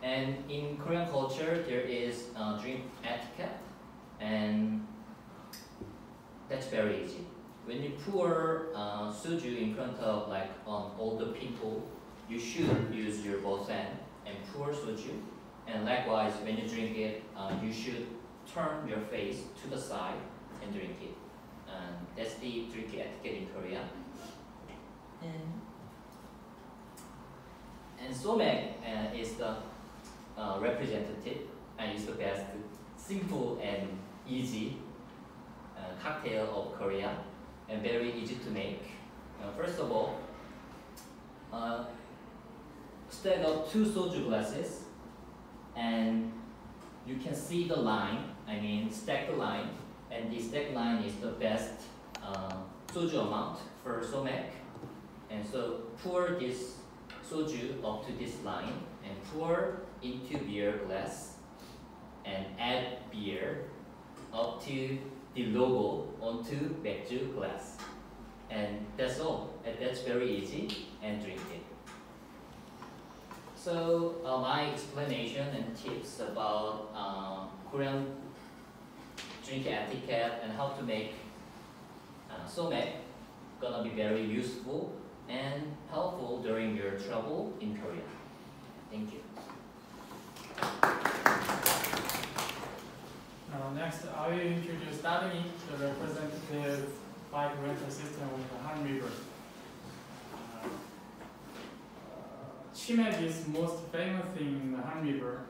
And in Korean culture, there is uh, drink etiquette, and that's very easy. when you pour uh, soju in front of like um, older people, you should use your both hand and pour soju. And likewise, when you drink it, uh, you should turn your face to the side and drink it. And that's the drinking etiquette in Korea. And and Somek uh, is the uh, representative and is the best simple and easy uh, cocktail of Korea and very easy to make. Uh, first of all, uh, stack up two soju glasses and you can see the line, I mean stack the line and the stack line is the best uh, soju amount for Somek and so pour this soju up to this line and pour into beer glass and add beer up to the logo onto 맥주 glass. And that's all. And that's very easy and drink it. So uh, my explanation and tips about uh, Korean drinking etiquette and how to make uh, somek gonna be very useful and helpful during your travel in Korea. Thank you. Uh, next, I will introduce Ttareungi, the representative bike rental system of the Han River. Uh, is most famous thing in the Han River,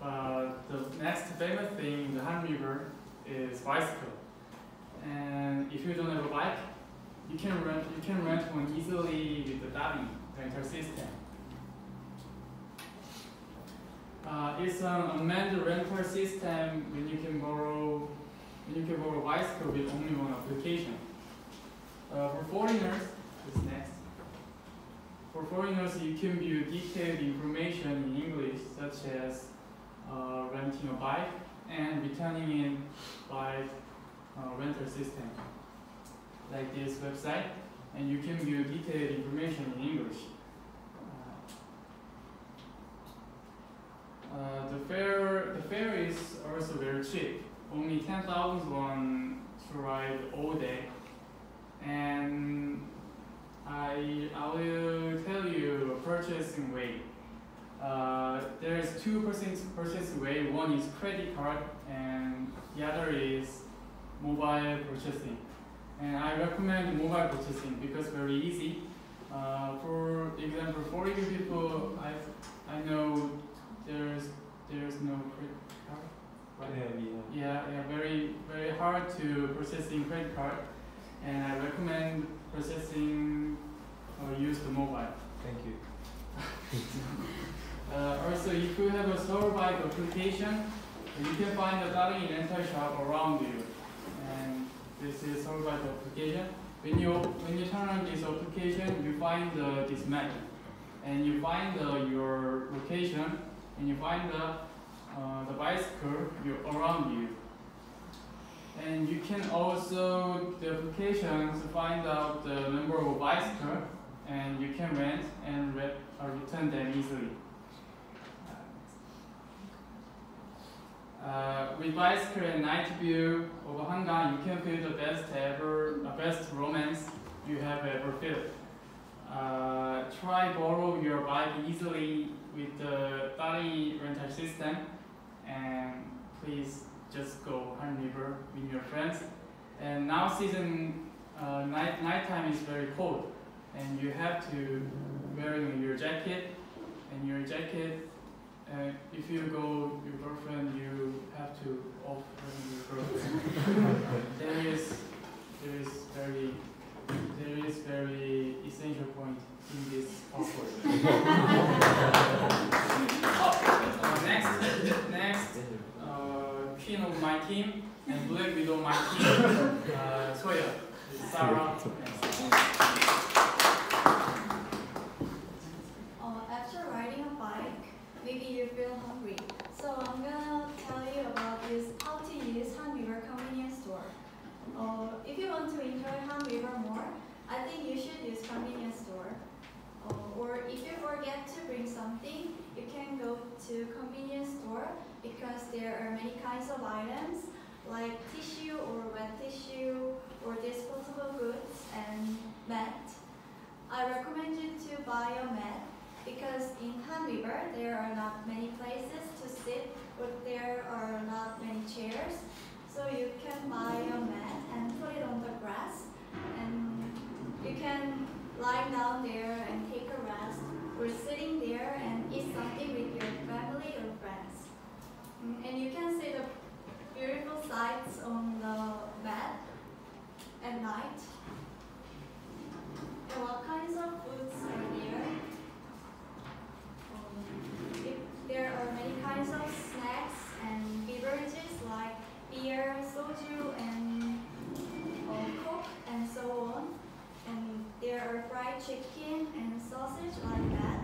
but the next famous thing in the Han River is bicycle. And if you don't have a bike, you can rent you can rent one easily with the Ttareungi rental system. Uh, it's an unmanned rental system when you can borrow when you can borrow a bicycle with only one application. Uh, for foreigners, it's next. For foreigners, you can view detailed information in English, such as uh, renting a bike and returning it by uh, rental system, like this website, and you can view detailed information in English. Uh, the fare the fare is also very cheap, only ten thousand won to ride all day, and I I will tell you purchasing way. Uh, there is two purchasing way. One is credit card, and the other is mobile purchasing. And I recommend mobile purchasing because very easy. Uh, for example, foreign people, I I know there's there's no credit card. Right? Yeah, yeah, yeah, very very hard to processing credit card, and I recommend processing or use the mobile. Thank you. Uh, also, if you have a store bike application, you can find a Ttareungi rental shop around you. And this is store bike application. When you when you turn on this application, you find uh, this map, and you find uh, your location, and you find the uh, the bicycle you around you. And you can also the applications find out the number of bicycle, and you can rent and re- uh, return them easily. Uh, with bicycle and night view over Hangang, you can feel the best ever, the best romance you have ever felt. Uh, try borrow your bike easily with the Ttareungi rental system, and please just go Han River with your friends. And now season uh, night nighttime is very cold, and you have to wearing your jacket, and your jacket uh, if you go your girlfriend, you have to offer your girlfriend. there is, there is very, there is very essential point in this offer. uh, next, next, uh, queen of my team and black widow my team, uh, Soya, Sarah. Uh, after riding a bike, maybe you feel hungry. So I'm gonna tell you about this how to use Han River convenience store. Uh, if you want to enjoy Han River more, I think you should use convenience store or if you forget to bring something, you can go to convenience store because there are many kinds of items like tissue or wet tissue or disposable goods and mat. I recommend you to buy a mat because in Han River there are not many places to sit but there are not many chairs so you can buy a mat and put it on the grass and you can lie down there and take a rest, or sitting there and eat something with your family or friends. Mm, And you can see the beautiful sights on the bed at night. And what kinds of foods are there? Um, there are many kinds of snacks and beverages like beer, soju, and uh, coke, and so on. There are fried chicken and sausage like that,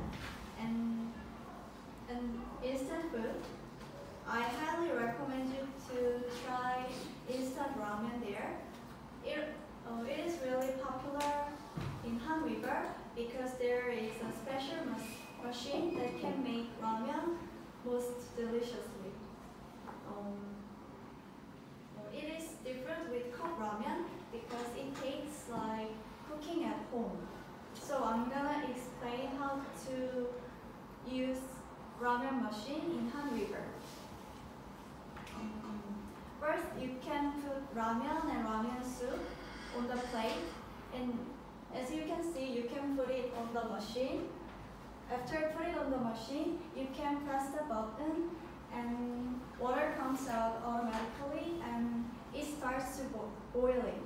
and and instant food. I highly recommend you to try instant ramen there. It, uh, it is really popular in Han River because there is a special machine that can make ramen most deliciously. Um, uh, it is different with cooked ramen because it takes like cooking at home. So I'm gonna explain how to use ramen machine in Han River. First, you can put ramen and ramen soup on the plate, and as you can see, you can put it on the machine. After put it on the machine, you can press the button, and water comes out automatically, and it starts to bo- boiling.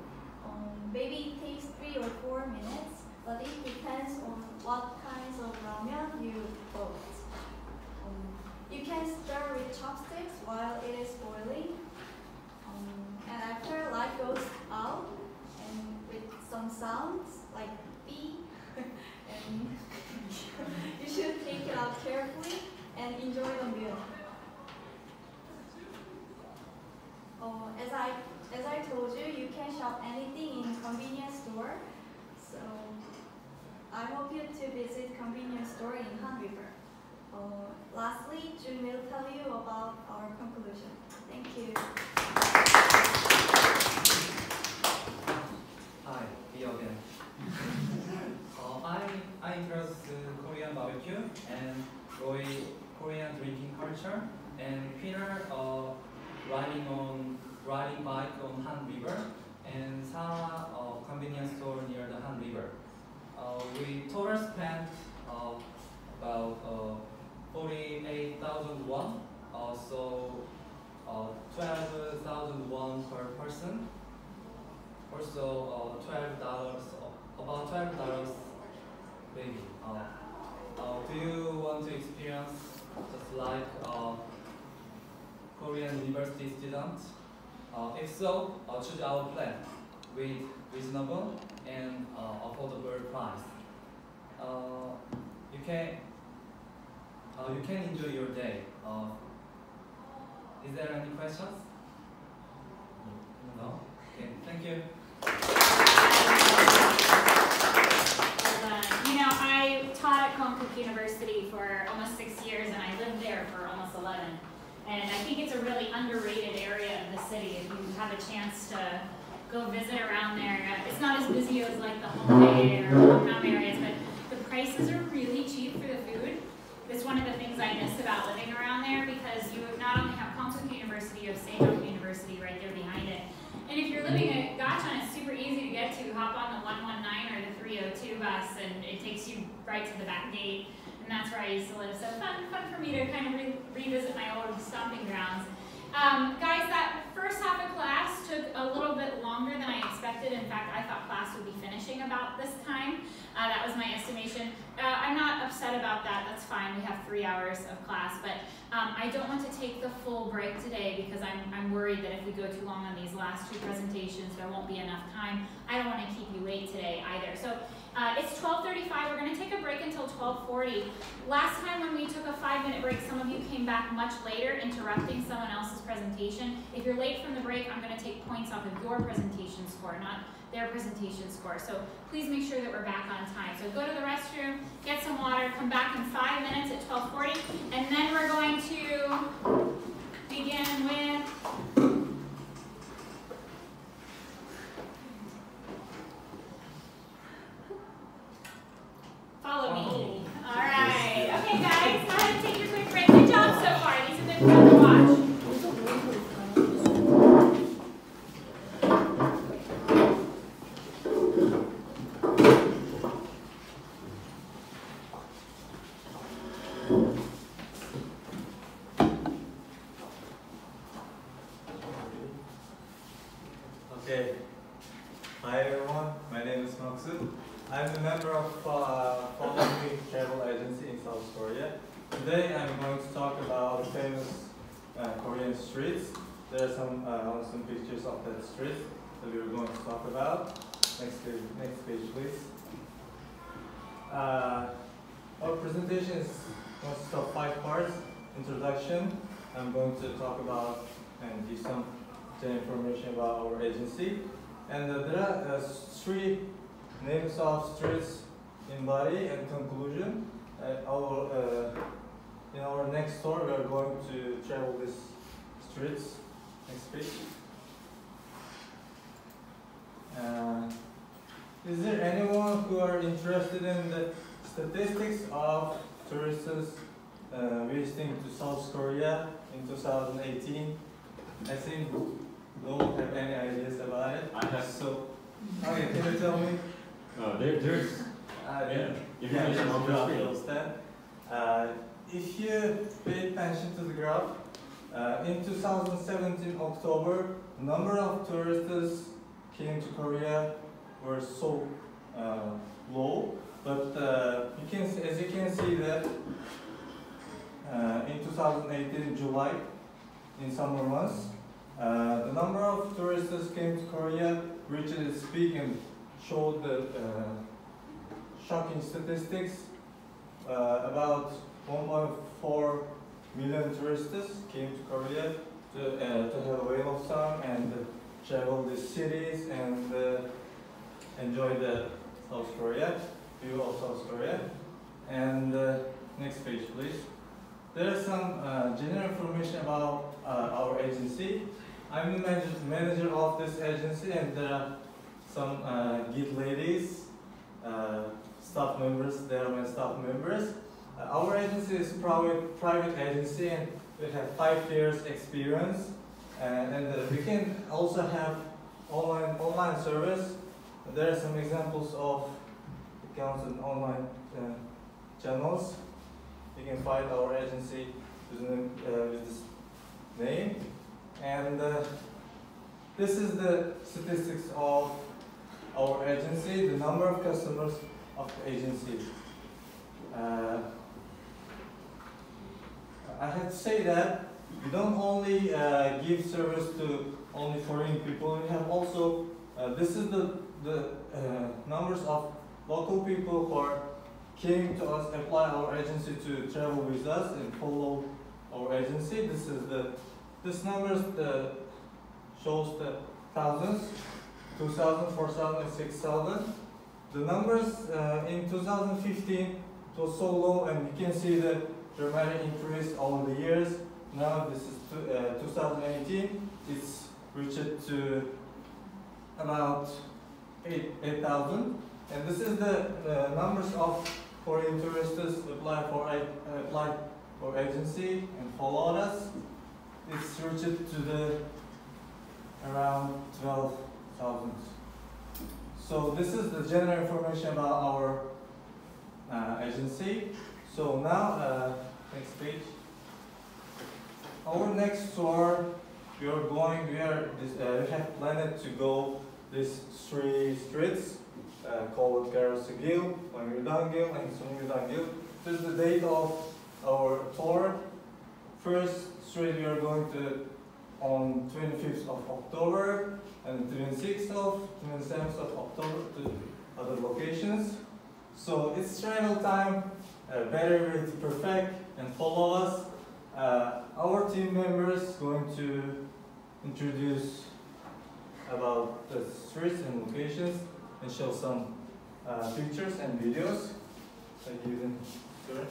Maybe it takes three or four minutes, but it depends on what kinds of ramen you bought. Um, you can stir with chopsticks while it is boiling. Um, and after light goes out, and with some sounds like beep, and you should take it out carefully and enjoy the meal. Oh, as I as I told you, you can shop anything in convenience store. So I hope you to visit convenience store in Han River. Uh, lastly, Jun will tell you about our conclusion. Thank you. Hi, me again. uh, I I introduced Korean barbecue and Roy Korean drinking culture and Peter uh, riding on riding bike on Han River and Sarah uh, convenience store near the Han River. Uh, we total spent uh, about uh, 48,000 won, uh, so uh, 12,000 won per person. Also, uh, twelve dollars, about twelve dollars, maybe. Uh, uh, do you want to experience just like uh, Korean university student? Uh, if so, choose our plan with reasonable and uh, affordable price. Uh, you can you can enjoy your day. Is there any questions? No. Okay. Thank you. You know, I taught at Konkuk University for almost six years, and I lived there for almost 11. And I think it's a really underrated area of the city. If you have a chance to go visit around there, uh, it's not as busy as like the Hongdae or Gangnam areas, but the prices are really cheap for the food. It's one of the things I miss about living around there because you not only have Konkuk University, you have Sejong University right there behind it. And if you're living at Gachon, it's super easy to get to. Hop on the 119 or the 302 bus, and it takes you right to the back gate. And that's where I used to live. So fun, fun for me to kind of re- revisit my old stomping grounds. Um, guys, that first half of class took a little bit longer than I expected. In fact, I thought class would be finishing about this time. Uh, that was my estimation. Uh, I'm not upset about that. That's fine. We have three hours of class, but um, I don't want to take the full break today because I'm, I'm worried that if we go too long on these last two presentations, there won't be enough time. I don't want to keep you late today either. So uh, it's 12:35. We're going to take a break until 12:40. Last time when we took a five-minute break, some of you came back much later, interrupting someone else's presentation. If you're late from the break, I'm going to take points off of your presentation score, not their presentation score. So please make sure that we're back on time. So go to the restroom, get some water, come back in five minutes at 12:40, and then we're going to begin with. Follow me. All right. Okay, guys, go ahead and take your quick break. Good job so far. These have been fun to watch. Okay. Hi everyone, my name is Maksud. I'm a member of uh, Follow Me Travel Agency in South Korea. Today I'm going to talk about famous uh, Korean streets. There are some pictures of that street that we are going to talk about. Next page, next page please. Uh, our presentation is consists of five parts. Introduction. I'm going to talk about and give some information about our agency. And uh, there are uh, three names of streets in Bali and conclusion. Uh, our, uh, in our next tour, we are going to travel these streets. Next page. Uh, is there anyone who are interested in the statistics of tourists uh, visiting to South Korea in 2018? I think don't have any ideas about it. I have. So, okay, can you tell me? Uh, there, there's Uh, Yeah, yeah, information on the graph screen. shows that. Uh, if you pay attention to the graph, uh, in 2017 October, the number of tourists came to Korea were so uh, low, but uh, you can, as you can see that uh, in 2018 July, in summer months, uh, the number of tourists came to Korea reached its peak and showed the shocking statistics. About 1.4 million tourists came to Korea to, uh, to have a whale of time and travel the cities and uh, enjoy the South Korea, view of South Korea. And uh, next page, please. There is some uh, general information about uh, our agency. I'm the manager, manager of this agency, and there are some uh, guide ladies, staff members. They are my staff members. Uh, our agency is private private agency, and we have five years experience. And, and uh, we can also have online online service. There are some examples of accounts and online uh, channels. You can find our agency using uh, with this name. And uh, this is the statistics of our agency, the number of customers of the agency. I have to say that we don't only uh, give service to only foreign people, we have also, uh, this is the, the uh, numbers of local people who are came to us, apply our agency to travel with us and follow our agency. This is the, this numbers the, shows the thousands, 2,000, 4,000, and 6,000. The numbers uh, in 2015 it was so low and you can see the dramatic increase over the years. Now this is two, uh, 2018, it's reached to about 8 8,000. And this is the uh, numbers of foreign tourists apply for a- apply for agency and followed us. It's reached to the around 12,000. So this is the general information about our uh, agency. So now, uh, next page. Our next tour, we are going, we are, uh, we have planned to go these three streets uh, called Garosugil, Wangyudangil, and Sungyudangil. This is the date of our tour. First street we are going to on 25th of October and 26th of 27th of October to other locations. So it's travel time, uh, better to perfect and follow us. Uh, our team members going to introduce about the streets and locations and show some uh, pictures and videos. Thank you, then.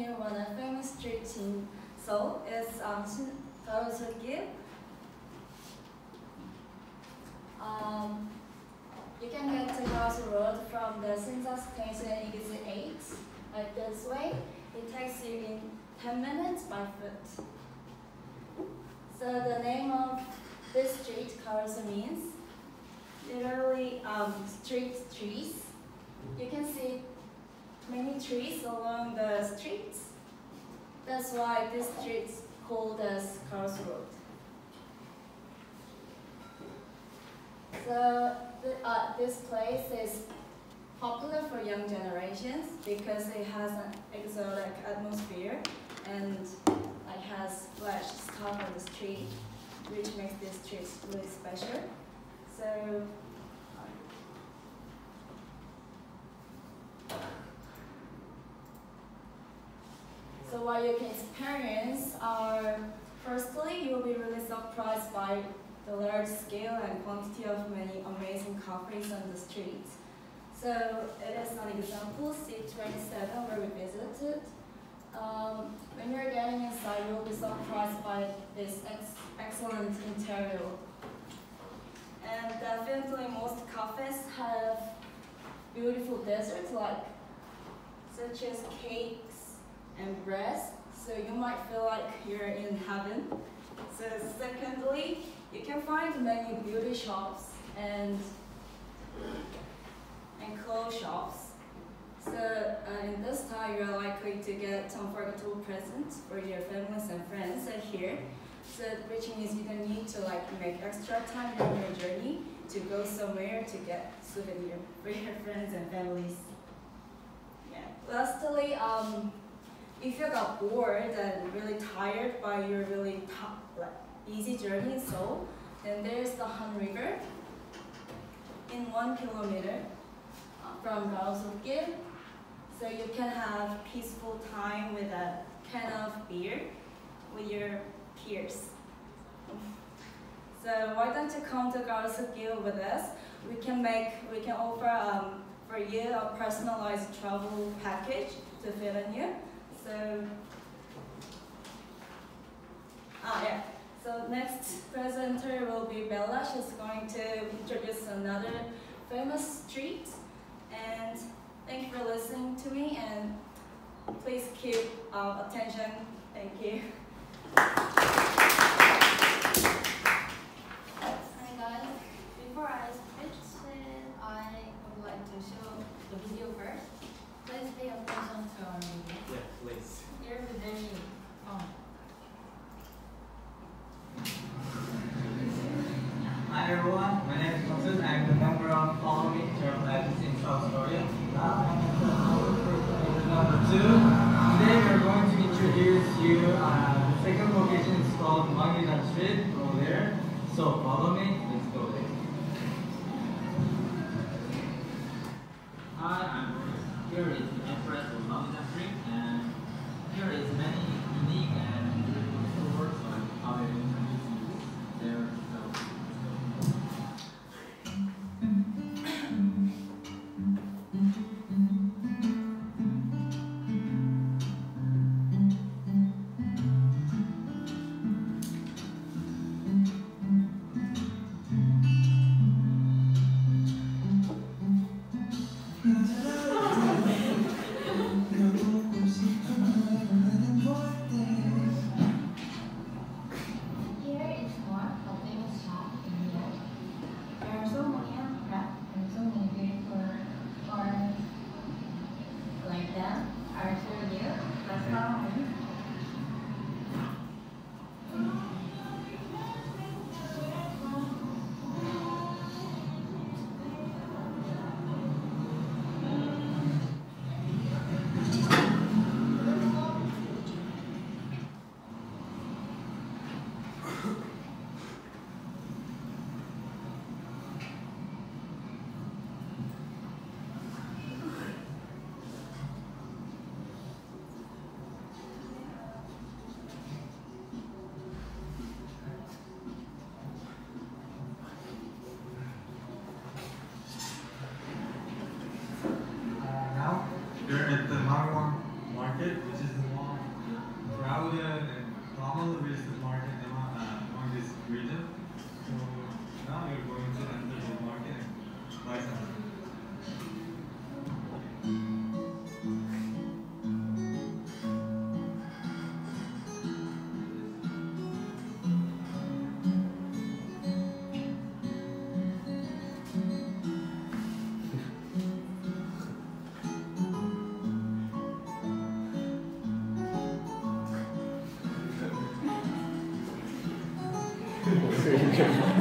You one of famous street in Seoul. It's um, Garosu-gil. Um, you can get to Garosu Road from the Sinsa station exit 8, like this way. It takes you in 10 minutes by foot. So the name of this street, Garosu means literally um, street trees. You can see many trees along the streets. That's why this street's called as Cars Road. So the, uh, this place is popular for young generations because it has an exotic atmosphere and it has flash stuff on the street, which makes this street really special. So So what you can experience are, firstly, you'll be really surprised by the large scale and quantity of many amazing cafes on the streets. So it is an example, C27, where we visited. Um, when you're getting inside, you'll be surprised by this ex excellent interior. And definitely most cafes have beautiful desserts like such as cakes and breads, so you might feel like you're in heaven. So secondly, you can find many beauty shops and and clothes shops. So uh, in this time, you're likely to get unforgettable presents for your families and friends here. So which means you don't need to like make extra time during your journey to go somewhere to get souvenir for your friends and families. Yeah. Lastly, um, if you got bored and really tired by your really tough, like easy journey so then there's the Han River in one kilometer uh, from Garosugil. So you can have peaceful time with a can of beer with your peers. So why don't you come to Garosugil with us? We can make, we can offer um, for you a personalized travel package to fit on you. So, ah yeah. So next presenter will be Bella. She's going to introduce another famous street. And thank you for listening to me. And please keep uh, attention. Thank you. Hi guys, before I switch I would like to show the video first. Please pay attention to our video. Yeah, please. You're very fun. Hi everyone, my name is Thompson. I'm the member of Follow Me Travel Agency in South Korea. Now I'm at the number two. Today we're going to introduce you uh, the second location is called Mangidan Street over there. So follow me, let's go there. Hi, I'm Bruce. Here is the Empress of Mountain Street, and here is many unique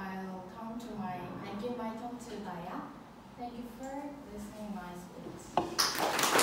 I'll come to my, I give my talk to Daya. Thank you for listening my speech.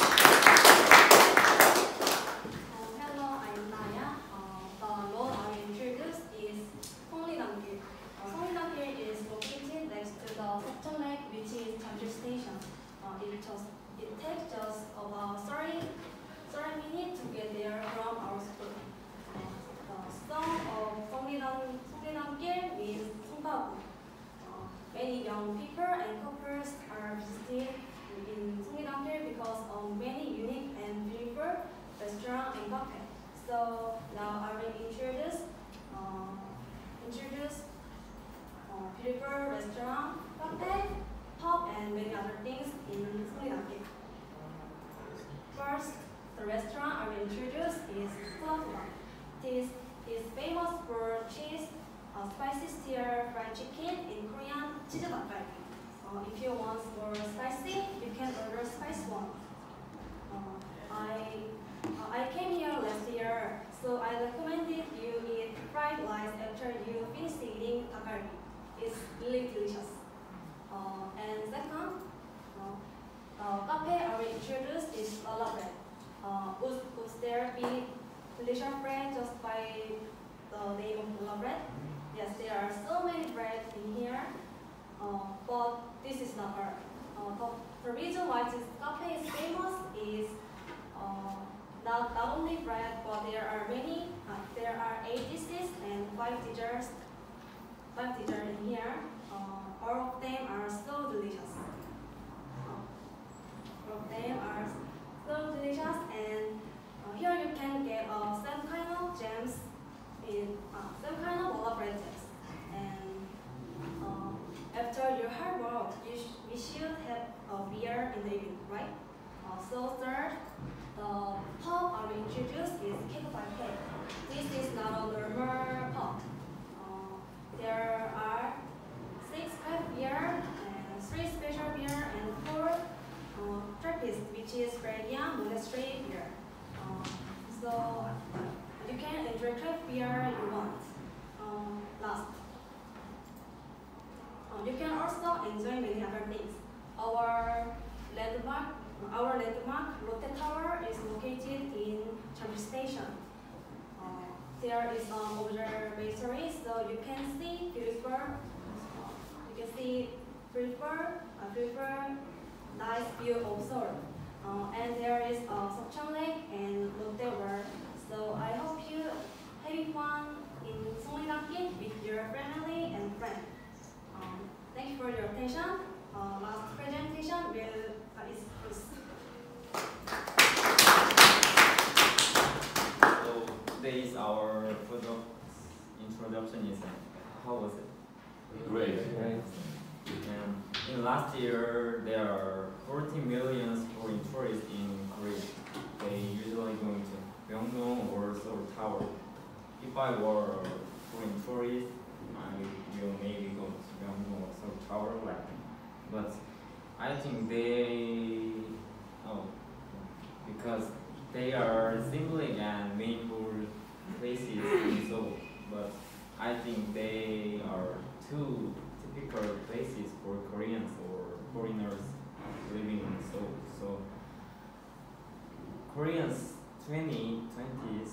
Koreans 20, 20s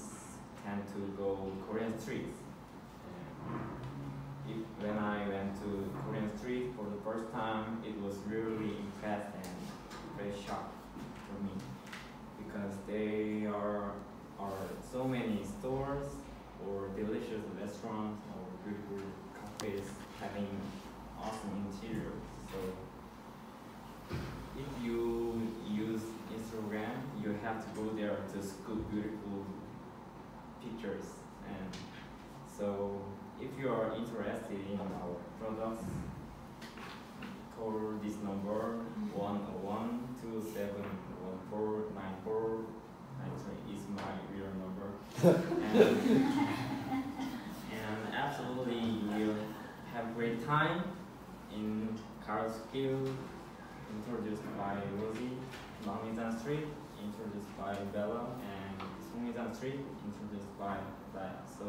tend to go Korean streets. If, when I went to Korean street for the first time, it was really impressed and very shocked for me because they are are so many stores or delicious restaurants or beautiful cafes having awesome interior. time to go there and just good, beautiful pictures. And so if you are interested in our products, call this number mm-hmm. 101 is my real number. and, and absolutely you have great time in Carl's Hill, introduced by Rosie, Long Street introduced by Bella and Sungmiza 3 introduced by Bella. So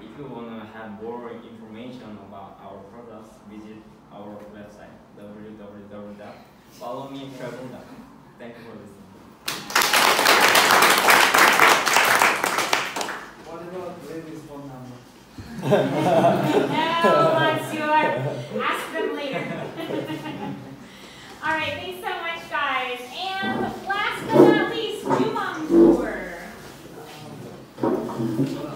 if you want to have more information about our products, visit our website www.followmetravel.com. Thank you for listening. What about ladies' phone number? no, what's your? Ask them later. All right, thanks so much, guys. And last but not beaucoup.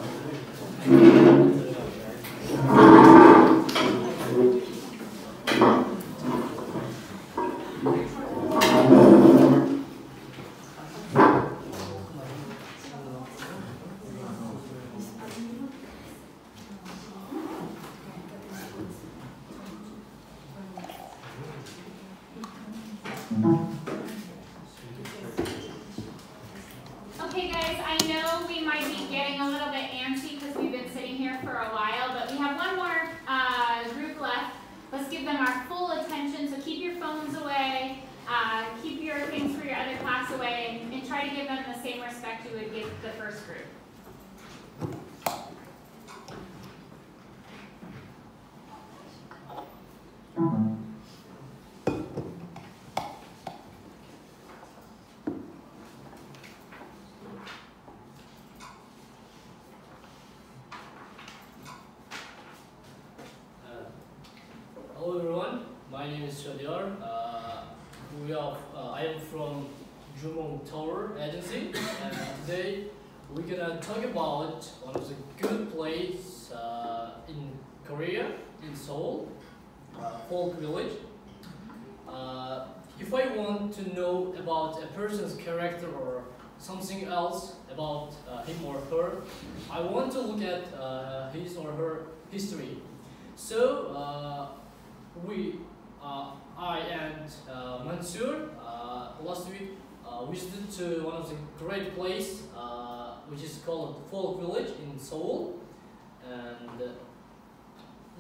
Seoul, and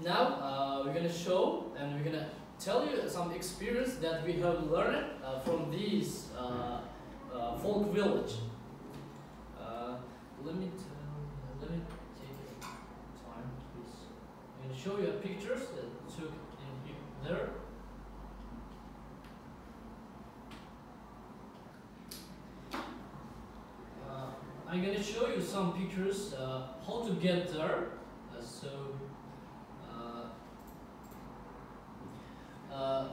now uh, we're gonna show and we're gonna tell you some experience that we have learned uh, from this uh, uh, folk village. Uh, let me let me take a time, please. I'm gonna show you pictures that took in he- there. Uh, I'm gonna show you some pictures uh, how to get there. Uh, so. Uh, uh,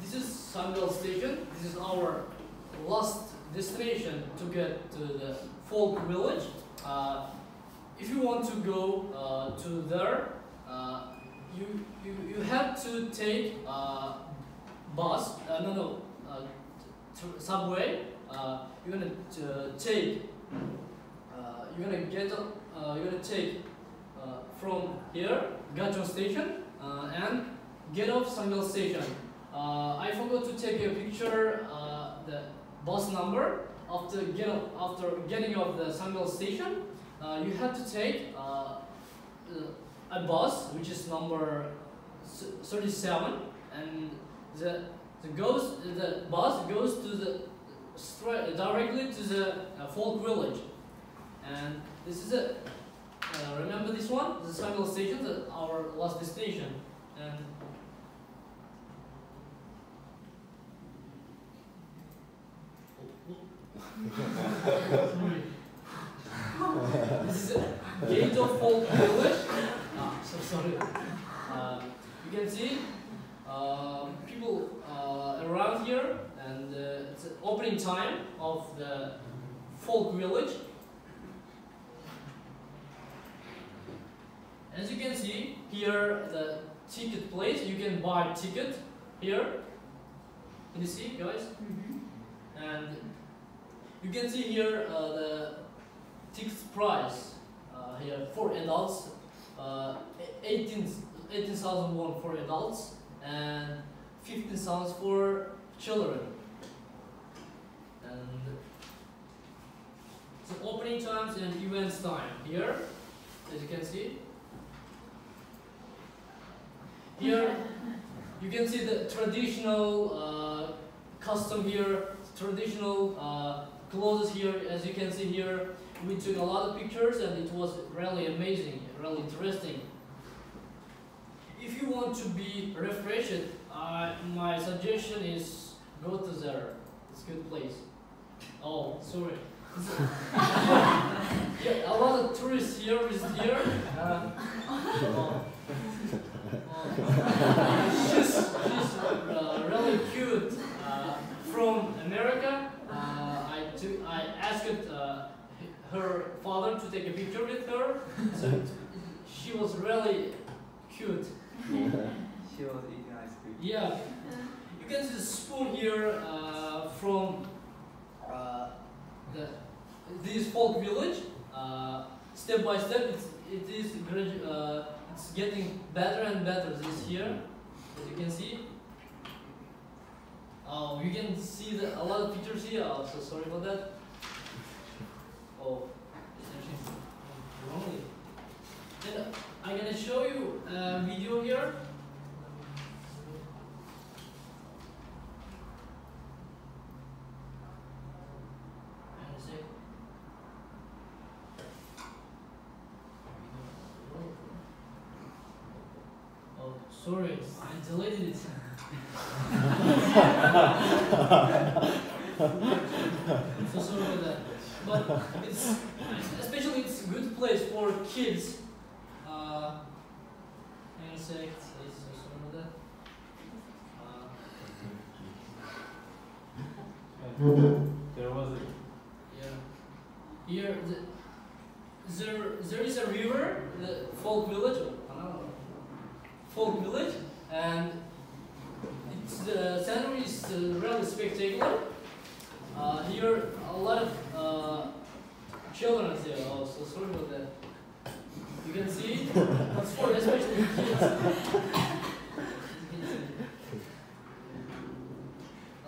this is Sanggal Station. This is our last destination to get to the folk village. Uh, if you want to go to there, you, you you have to take uh, bus. No, no, subway. Uh, you're gonna uh, take. You're gonna get. Uh, you're gonna take uh, from here, Gachon Station, uh, and get off Sanggal Station. I forgot to take a picture. The bus number after get off, after getting off the Sanggal Station. You have to take a bus which is number 37 and the the goes the bus goes to the straight directly to the uh, folk village and this is it uh, remember this one the final station our last destination and this is gate of folk village. Ah, so sorry. Uh, you can see uh, people uh, around here, and uh, it's opening time of the folk village. As you can see here, the ticket place. You can buy ticket here. Can you see, guys? And you can see here uh, the ticket price uh, here for adults, uh, 18 18,000 won for adults and 15,000 for children. And the opening times and events time here, as you can see. Here you can see the traditional uh, custom here, traditional uh, clothes here, as you can see here. We took a lot of pictures and it was really amazing, really interesting. If you want to be refreshed, uh, my suggestion is go to there. It's a good place. Oh, sorry. yeah, a lot of tourists here visit here. Uh, oh. She's she's uh, really cute. Uh, from America, uh, I took I asked uh, her father to take a picture with her. So she was really cute. she was eating ice cream. Yeah. You can see the spoon here uh, from uh, the this folk village. Uh, step by step, it's, it is gradu- uh, it's getting better and better this year, as you can see. Oh, you can see the, a lot of pictures here. Oh, so sorry about that. Oh, it's actually wrongly. Then I'm gonna show you a video here. Sorry, I deleted it. so sorry for that. But it's especially it's a good place for kids. Uh, insects is sorry of that. Uh, there was a yeah. Here the, there there is a river, the folk village folk village, and it's, the scenery is uh, really spectacular. Uh, here, a lot of uh, children are there also, sorry about that. You can see, it's for especially kids.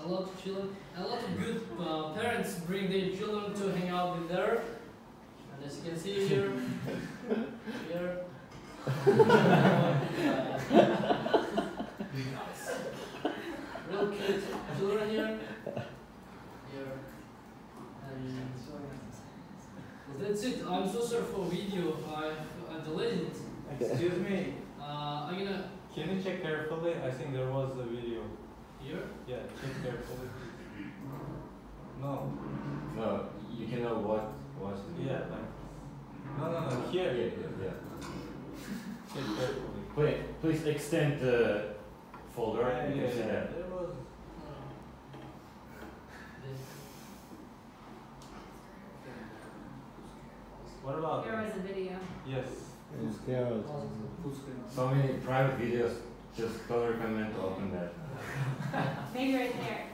a lot of children, a lot of good uh, parents bring their children to hang out with there. And as you can see here, here, real cute children here, here, and that's it. I'm so sorry for video. I I deleted it. Excuse me. Uh, I'm gonna Can you check carefully? I think there was a video. here. Yeah, check carefully. No. No, you cannot watch watch the video. Yeah, like. No, no, no. Here. Yeah, yeah, yeah. Check carefully. Please, please extend the folder. Yeah, you yeah, yeah. There was. Uh, what about? There was a video. Yes. So many private videos. Just don't recommend to open that. Maybe right there.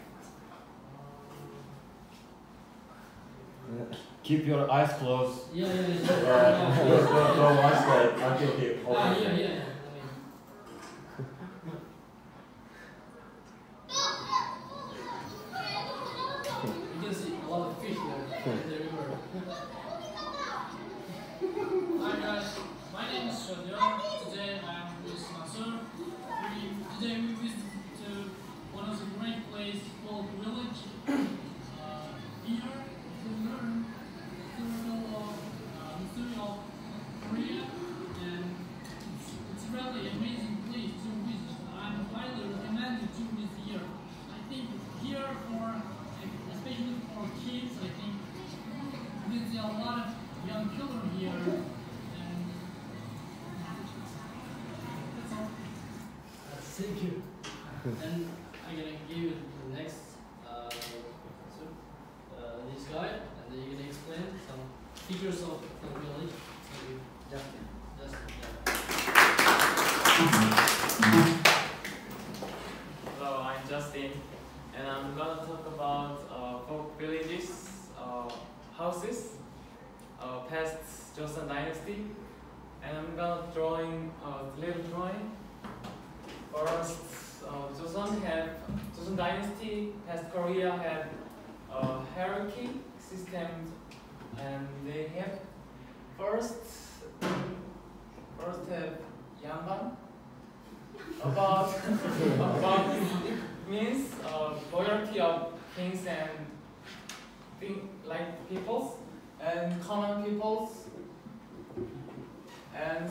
Keep your eyes closed. Yeah, yeah, yeah. Uh, don't, don't, don't watch that until he opens Ah, yeah, yeah.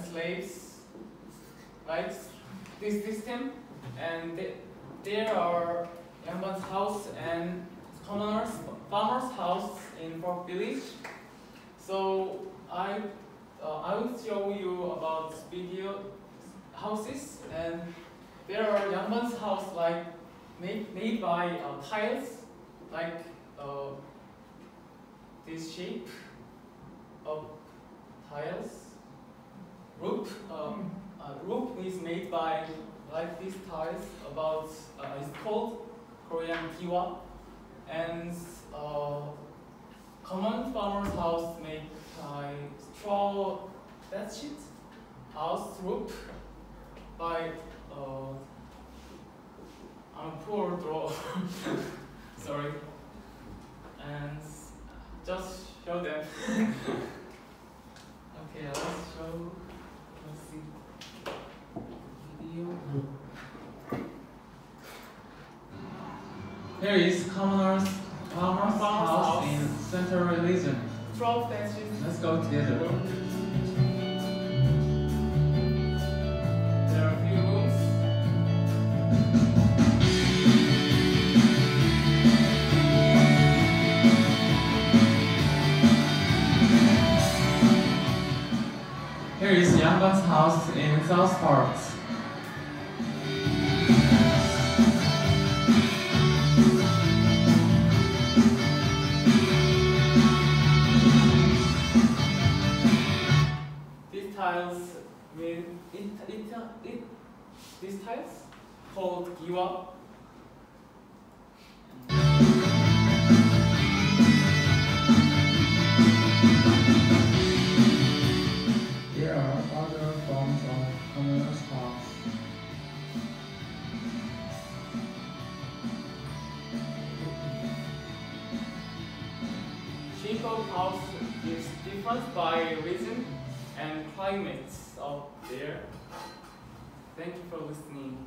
Slaves like this system and th- there are Yangban's house and commoners farmers house in Folk Village so I uh, I will show you about video houses and there are Yangban's house like made, made by uh, tiles like uh, this shape of tiles. Roof, um, roof is made by like these tiles about uh, it's called Korean kiwa and uh, common farmer's house made by straw bed sheet house roof by uh, I'm a poor drawer. Sorry. And just show them. okay, let's show. Let's see. Video. Here is commoners farmer's house, in central religion. Let's go together. There are a few rooms. Here is Yangban's house in South Park. It, it, these tiles called giwa. There are other forms of communal house. Shinto house is different by region and climates of there. Thank you for listening.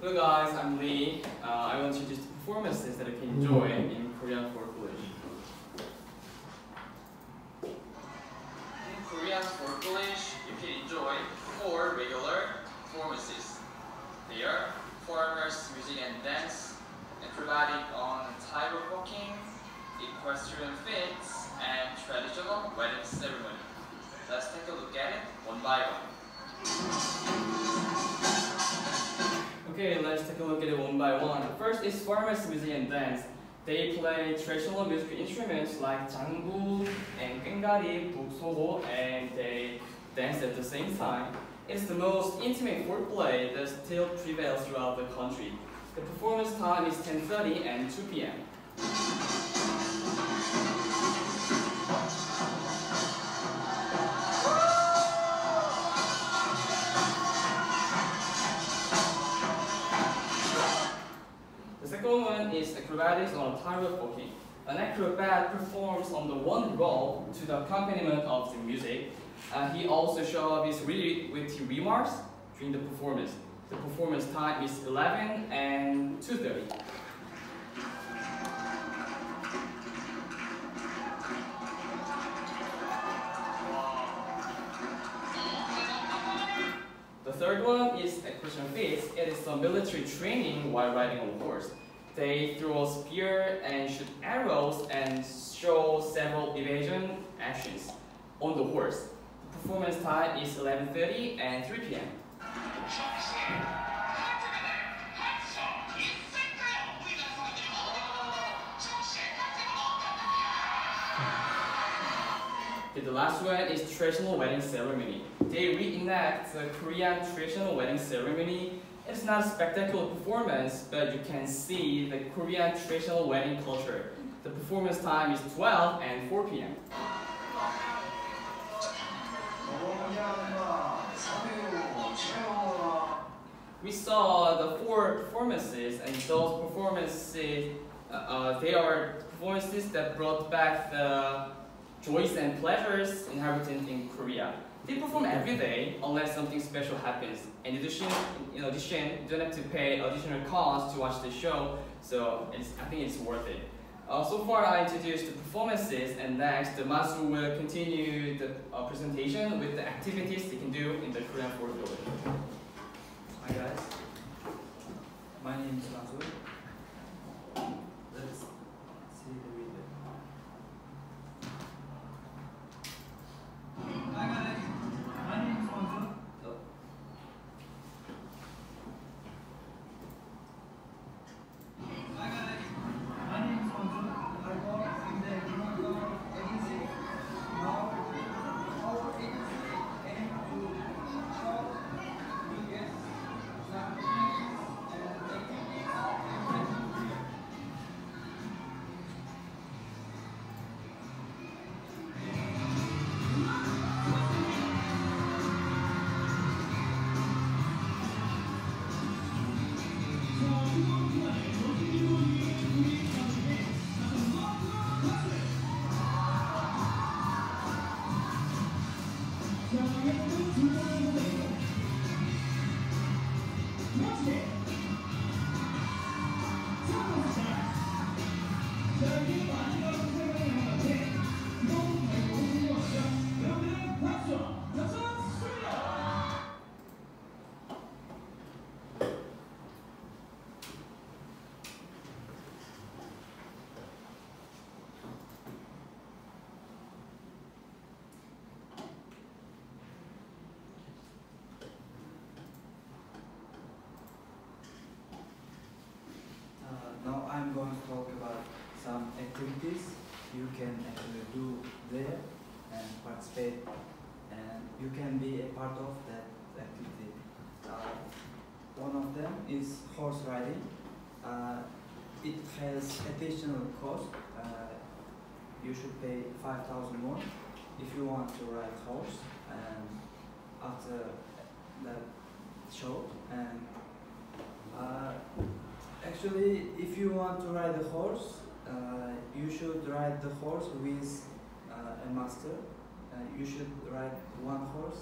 Hello guys, I'm Lee. Uh, I want to introduce the performances that you can enjoy in Korean folk village. In Korean folk village, you can enjoy four regular performances. They are foreigners, music and dance, acrobatic on tightrope walking, equestrian feats, and traditional wedding ceremony. Let's take a look at it one by one. Okay, let's take a look at it one by one. First is farmers music and dance. They play traditional musical instruments like jangu and kkwaenggwari, buksobo, and they dance at the same time. It's the most intimate foreplay that still prevails throughout the country. The performance time is 10.30 and 2 p.m. One is acrobatics on a tightrope walking. An acrobat performs on the one rope to the accompaniment of the music. Uh, he also shows off his really witty remarks during the performance. The performance time is 11 and 2.30. The third one is equestrian feats. It is some military training while riding on a horse. They throw a spear and shoot arrows and show several evasion actions on the horse. The performance time is 11.30 and 3 p.m. The last one is traditional wedding ceremony. They reenact the Korean traditional wedding ceremony. It's not a spectacular performance, but you can see the Korean traditional wedding culture. The performance time is 12 and 4 p.m. We saw the four performances, and those performances, uh, uh, they are performances that brought back the joys and pleasures inherited in Korea. They perform every day unless something special happens. In addition, in addition, you don't have to pay additional costs to watch the show, so it's, I think it's worth it. Uh, so far, I introduced the performances, and next, the master will continue the uh, presentation with the activities they can do in the Korean folk village. Hi guys, my name is Masu. Let's see the video. Hi guys, I'm going to talk about some activities you can actually do there and participate, and you can be a part of that activity. Uh, one of them is horse riding. Uh, it has additional cost. Uh, you should pay 5,000 more if you want to ride horse and after that show and actually if you want to ride a horse uh, you should ride the horse with uh, a master. Uh, you should ride one horse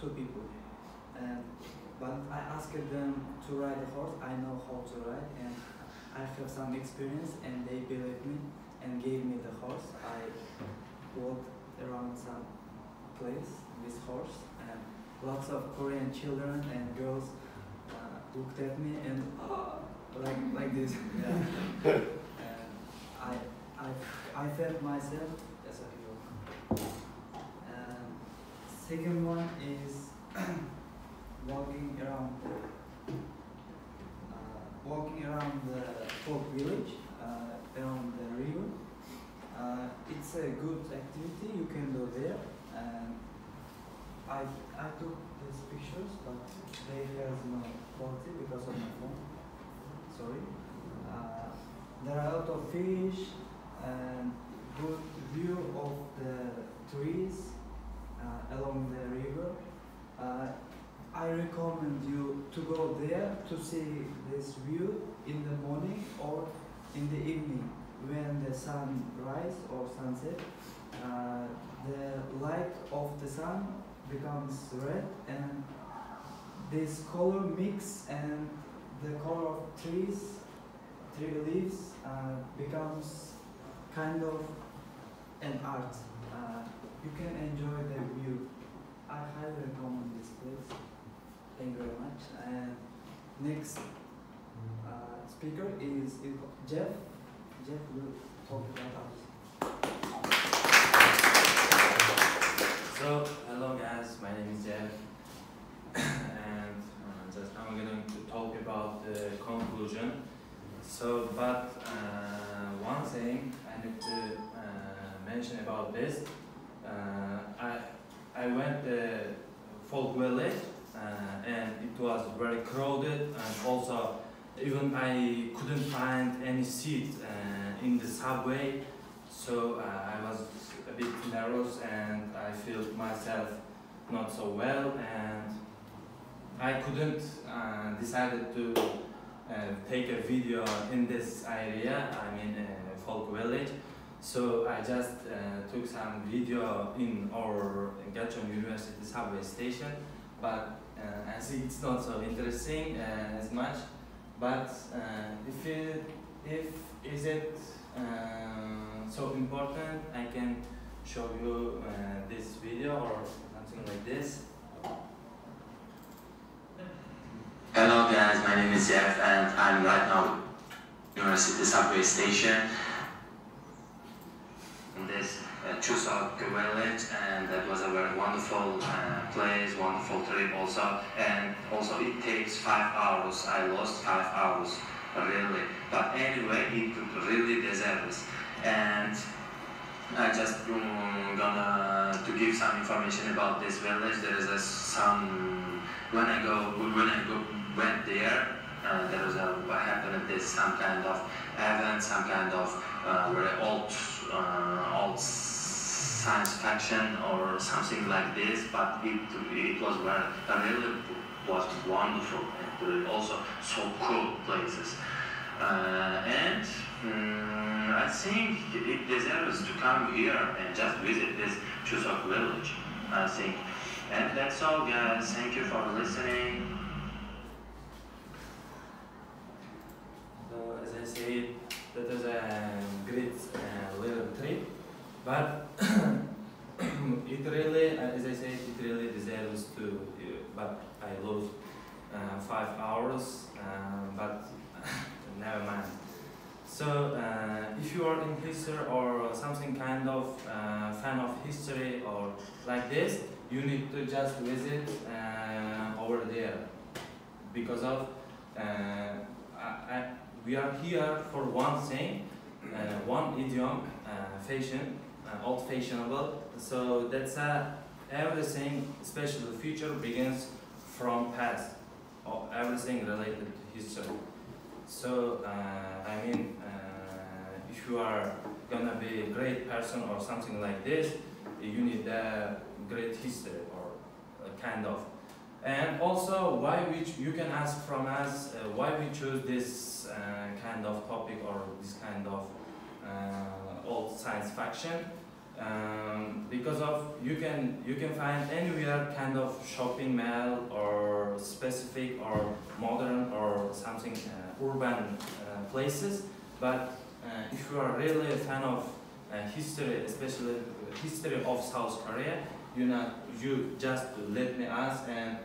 two people. And but I asked them to ride a horse. I know how to ride and I have some experience and they believed me and gave me the horse. I walked around some place with horse and lots of Korean children and girls uh, looked at me and "Ah," like like this. Yeah. and I I I felt myself as a hero. And second one is walking around uh, walking around the folk village uh, around the river. Uh, it's a good activity you can do there and I, I took these pictures but they have no quality because of my phone sorry. Uh, there are a lot of fish and good view of the trees uh, along the river. Uh, I recommend you to go there to see this view in the morning or in the evening when the sun rise or sunset, uh, the light of the sun becomes red and this color mix and the color of trees, tree leaves uh, becomes kind of an art. Uh, you can enjoy the view. I highly recommend this place. Thank you very much. And next uh, speaker is Jeff. Jeff will talk about us. So, hello guys, my name is Jeff, and just I'm going to talk about the conclusion. So, but uh, one thing I need to uh, mention about this, uh, I I went the folk village, and it was very crowded, and also even I couldn't find any seat uh, in the subway, so uh, I was a bit nervous and I feel myself not so well and I couldn't uh, decided to uh, take a video in this area, I mean uh, folk village. So I just uh, took some video in our Gachon University subway station, but uh, I see it's not so interesting uh, as much. But uh, if it, if is it uh, so important, I can show you uh, this video or something like this. Hello guys, my name is Jeff and I'm right now University subway station. In this uh, village and that was a very wonderful uh, place, wonderful trip also. And also it takes five hours, I lost five hours really. But anyway it really deserves. And I just um, gonna to give some information about this village. There is a some when I go when I go went there. Uh, there was a what happened this some kind of event, some kind of uh, very old uh, old science fiction or something like this. But it it was very really was wonderful and also so cool places. Uh, and mm, I think it deserves to come here and just visit this Chuseok village. I think. And that's all, guys. Thank you for listening. So as I said, that was a great uh, little trip, but it really, uh, as I said, it really deserves to. Uh, but I lost uh, five hours, uh, but never mind. So uh, if you are in history or something kind of uh, fan of history or like this, you need to just visit uh, over there because of uh, I, we are here for one thing, uh, one idiom, uh, fashion. uh, old fashionable. So that's uh, everything, especially the future, begins from past. Or everything related to history. So uh, I mean, uh, if you are gonna be a great person or something like this, you need a great history or uh, kind of. And also, why we you can ask from us uh, why we choose this uh, kind of topic or this kind of uh, old science fiction. Um, because of you can you can find anywhere kind of shopping mall or specific or modern or something uh, urban uh, places. But uh, if you are really a fan of history, especially history of South Korea, you know you just let me ask and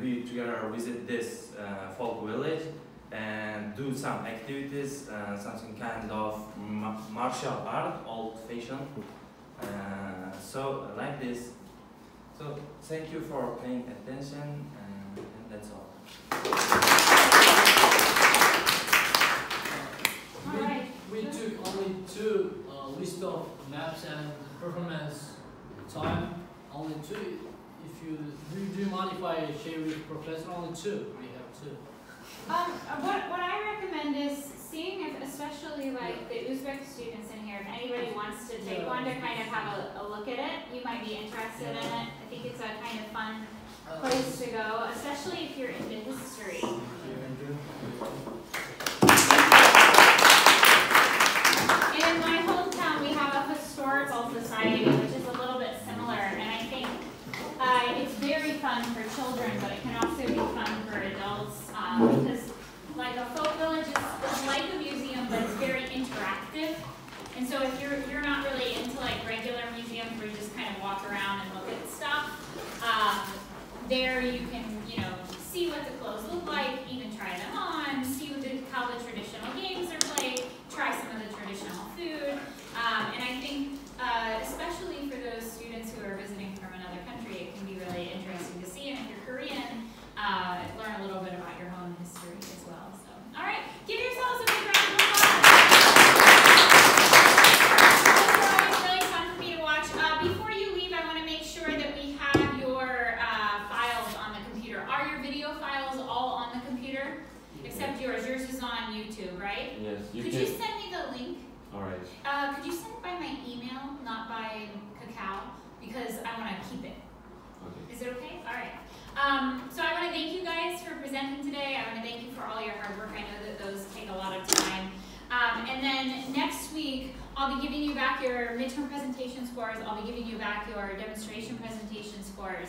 we together visit this uh, folk village and do some activities, uh, something kind of ma- martial art, old fashioned. Uh, so like this. So thank you for paying attention, and, and that's all. We, we took only two uh, list of maps and performance time. Only two. You do, do mind if I share with professor? Only two. We have two. Um, uh, what, what I recommend is seeing if, especially like the Uzbek students in here, if anybody wants to take one to kind of have a, a look at it, you might be interested in it. I think it's a kind of fun place to go, especially if you're into history. And in my hometown, we have a historical society, which is a little bit similar, and I think uh, it's very fun for children, but it can also be fun for adults um, because, like a folk village is, is like a museum, but it's very interactive. And so if you're you're not really into like regular museums where you just kind of walk around and look at stuff, um, there you can you know see what the clothes look like, even try them on, see what the, how the traditional games are played, try some of the traditional food, um, and I think uh, especially for those students who are visiting from another country, it can be really interesting to see. And if you're Korean, uh, learn a little bit about your own history as well. So, all right, give yourselves a big round of applause. Are always really fun for me to watch. Uh, before you leave, I want to make sure that we have your uh, files on the computer. Are your video files all on the computer? Except yours. Yours is on YouTube, right? Yes, you Could can. you send me the link? All right. Uh, could you send it by my email, not by Kakao, because I want to keep it. Is it okay? All right. Um, so I want to thank you guys for presenting today. I want to thank you for all your hard work. I know that those take a lot of time. Um, and then next week, I'll be giving you back your midterm presentation scores. I'll be giving you back your demonstration presentation scores.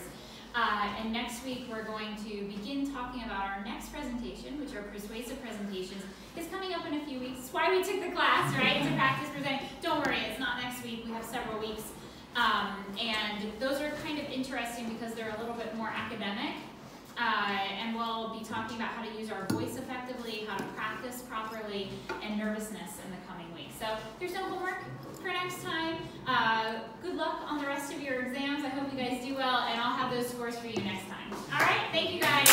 Uh, and next week, we're going to begin talking about our next presentation, which are persuasive presentations. It's coming up in a few weeks. It's why we took the class, right, to practice presenting. Don't worry, it's not next week. We have several weeks. Um, and those are kind of interesting because they're a little bit more academic. Uh, and we'll be talking about how to use our voice effectively, how to practice properly, and nervousness in the coming weeks. So there's no homework for next time. Uh, good luck on the rest of your exams. I hope you guys do well, and I'll have those scores for you next time. All right, thank you guys.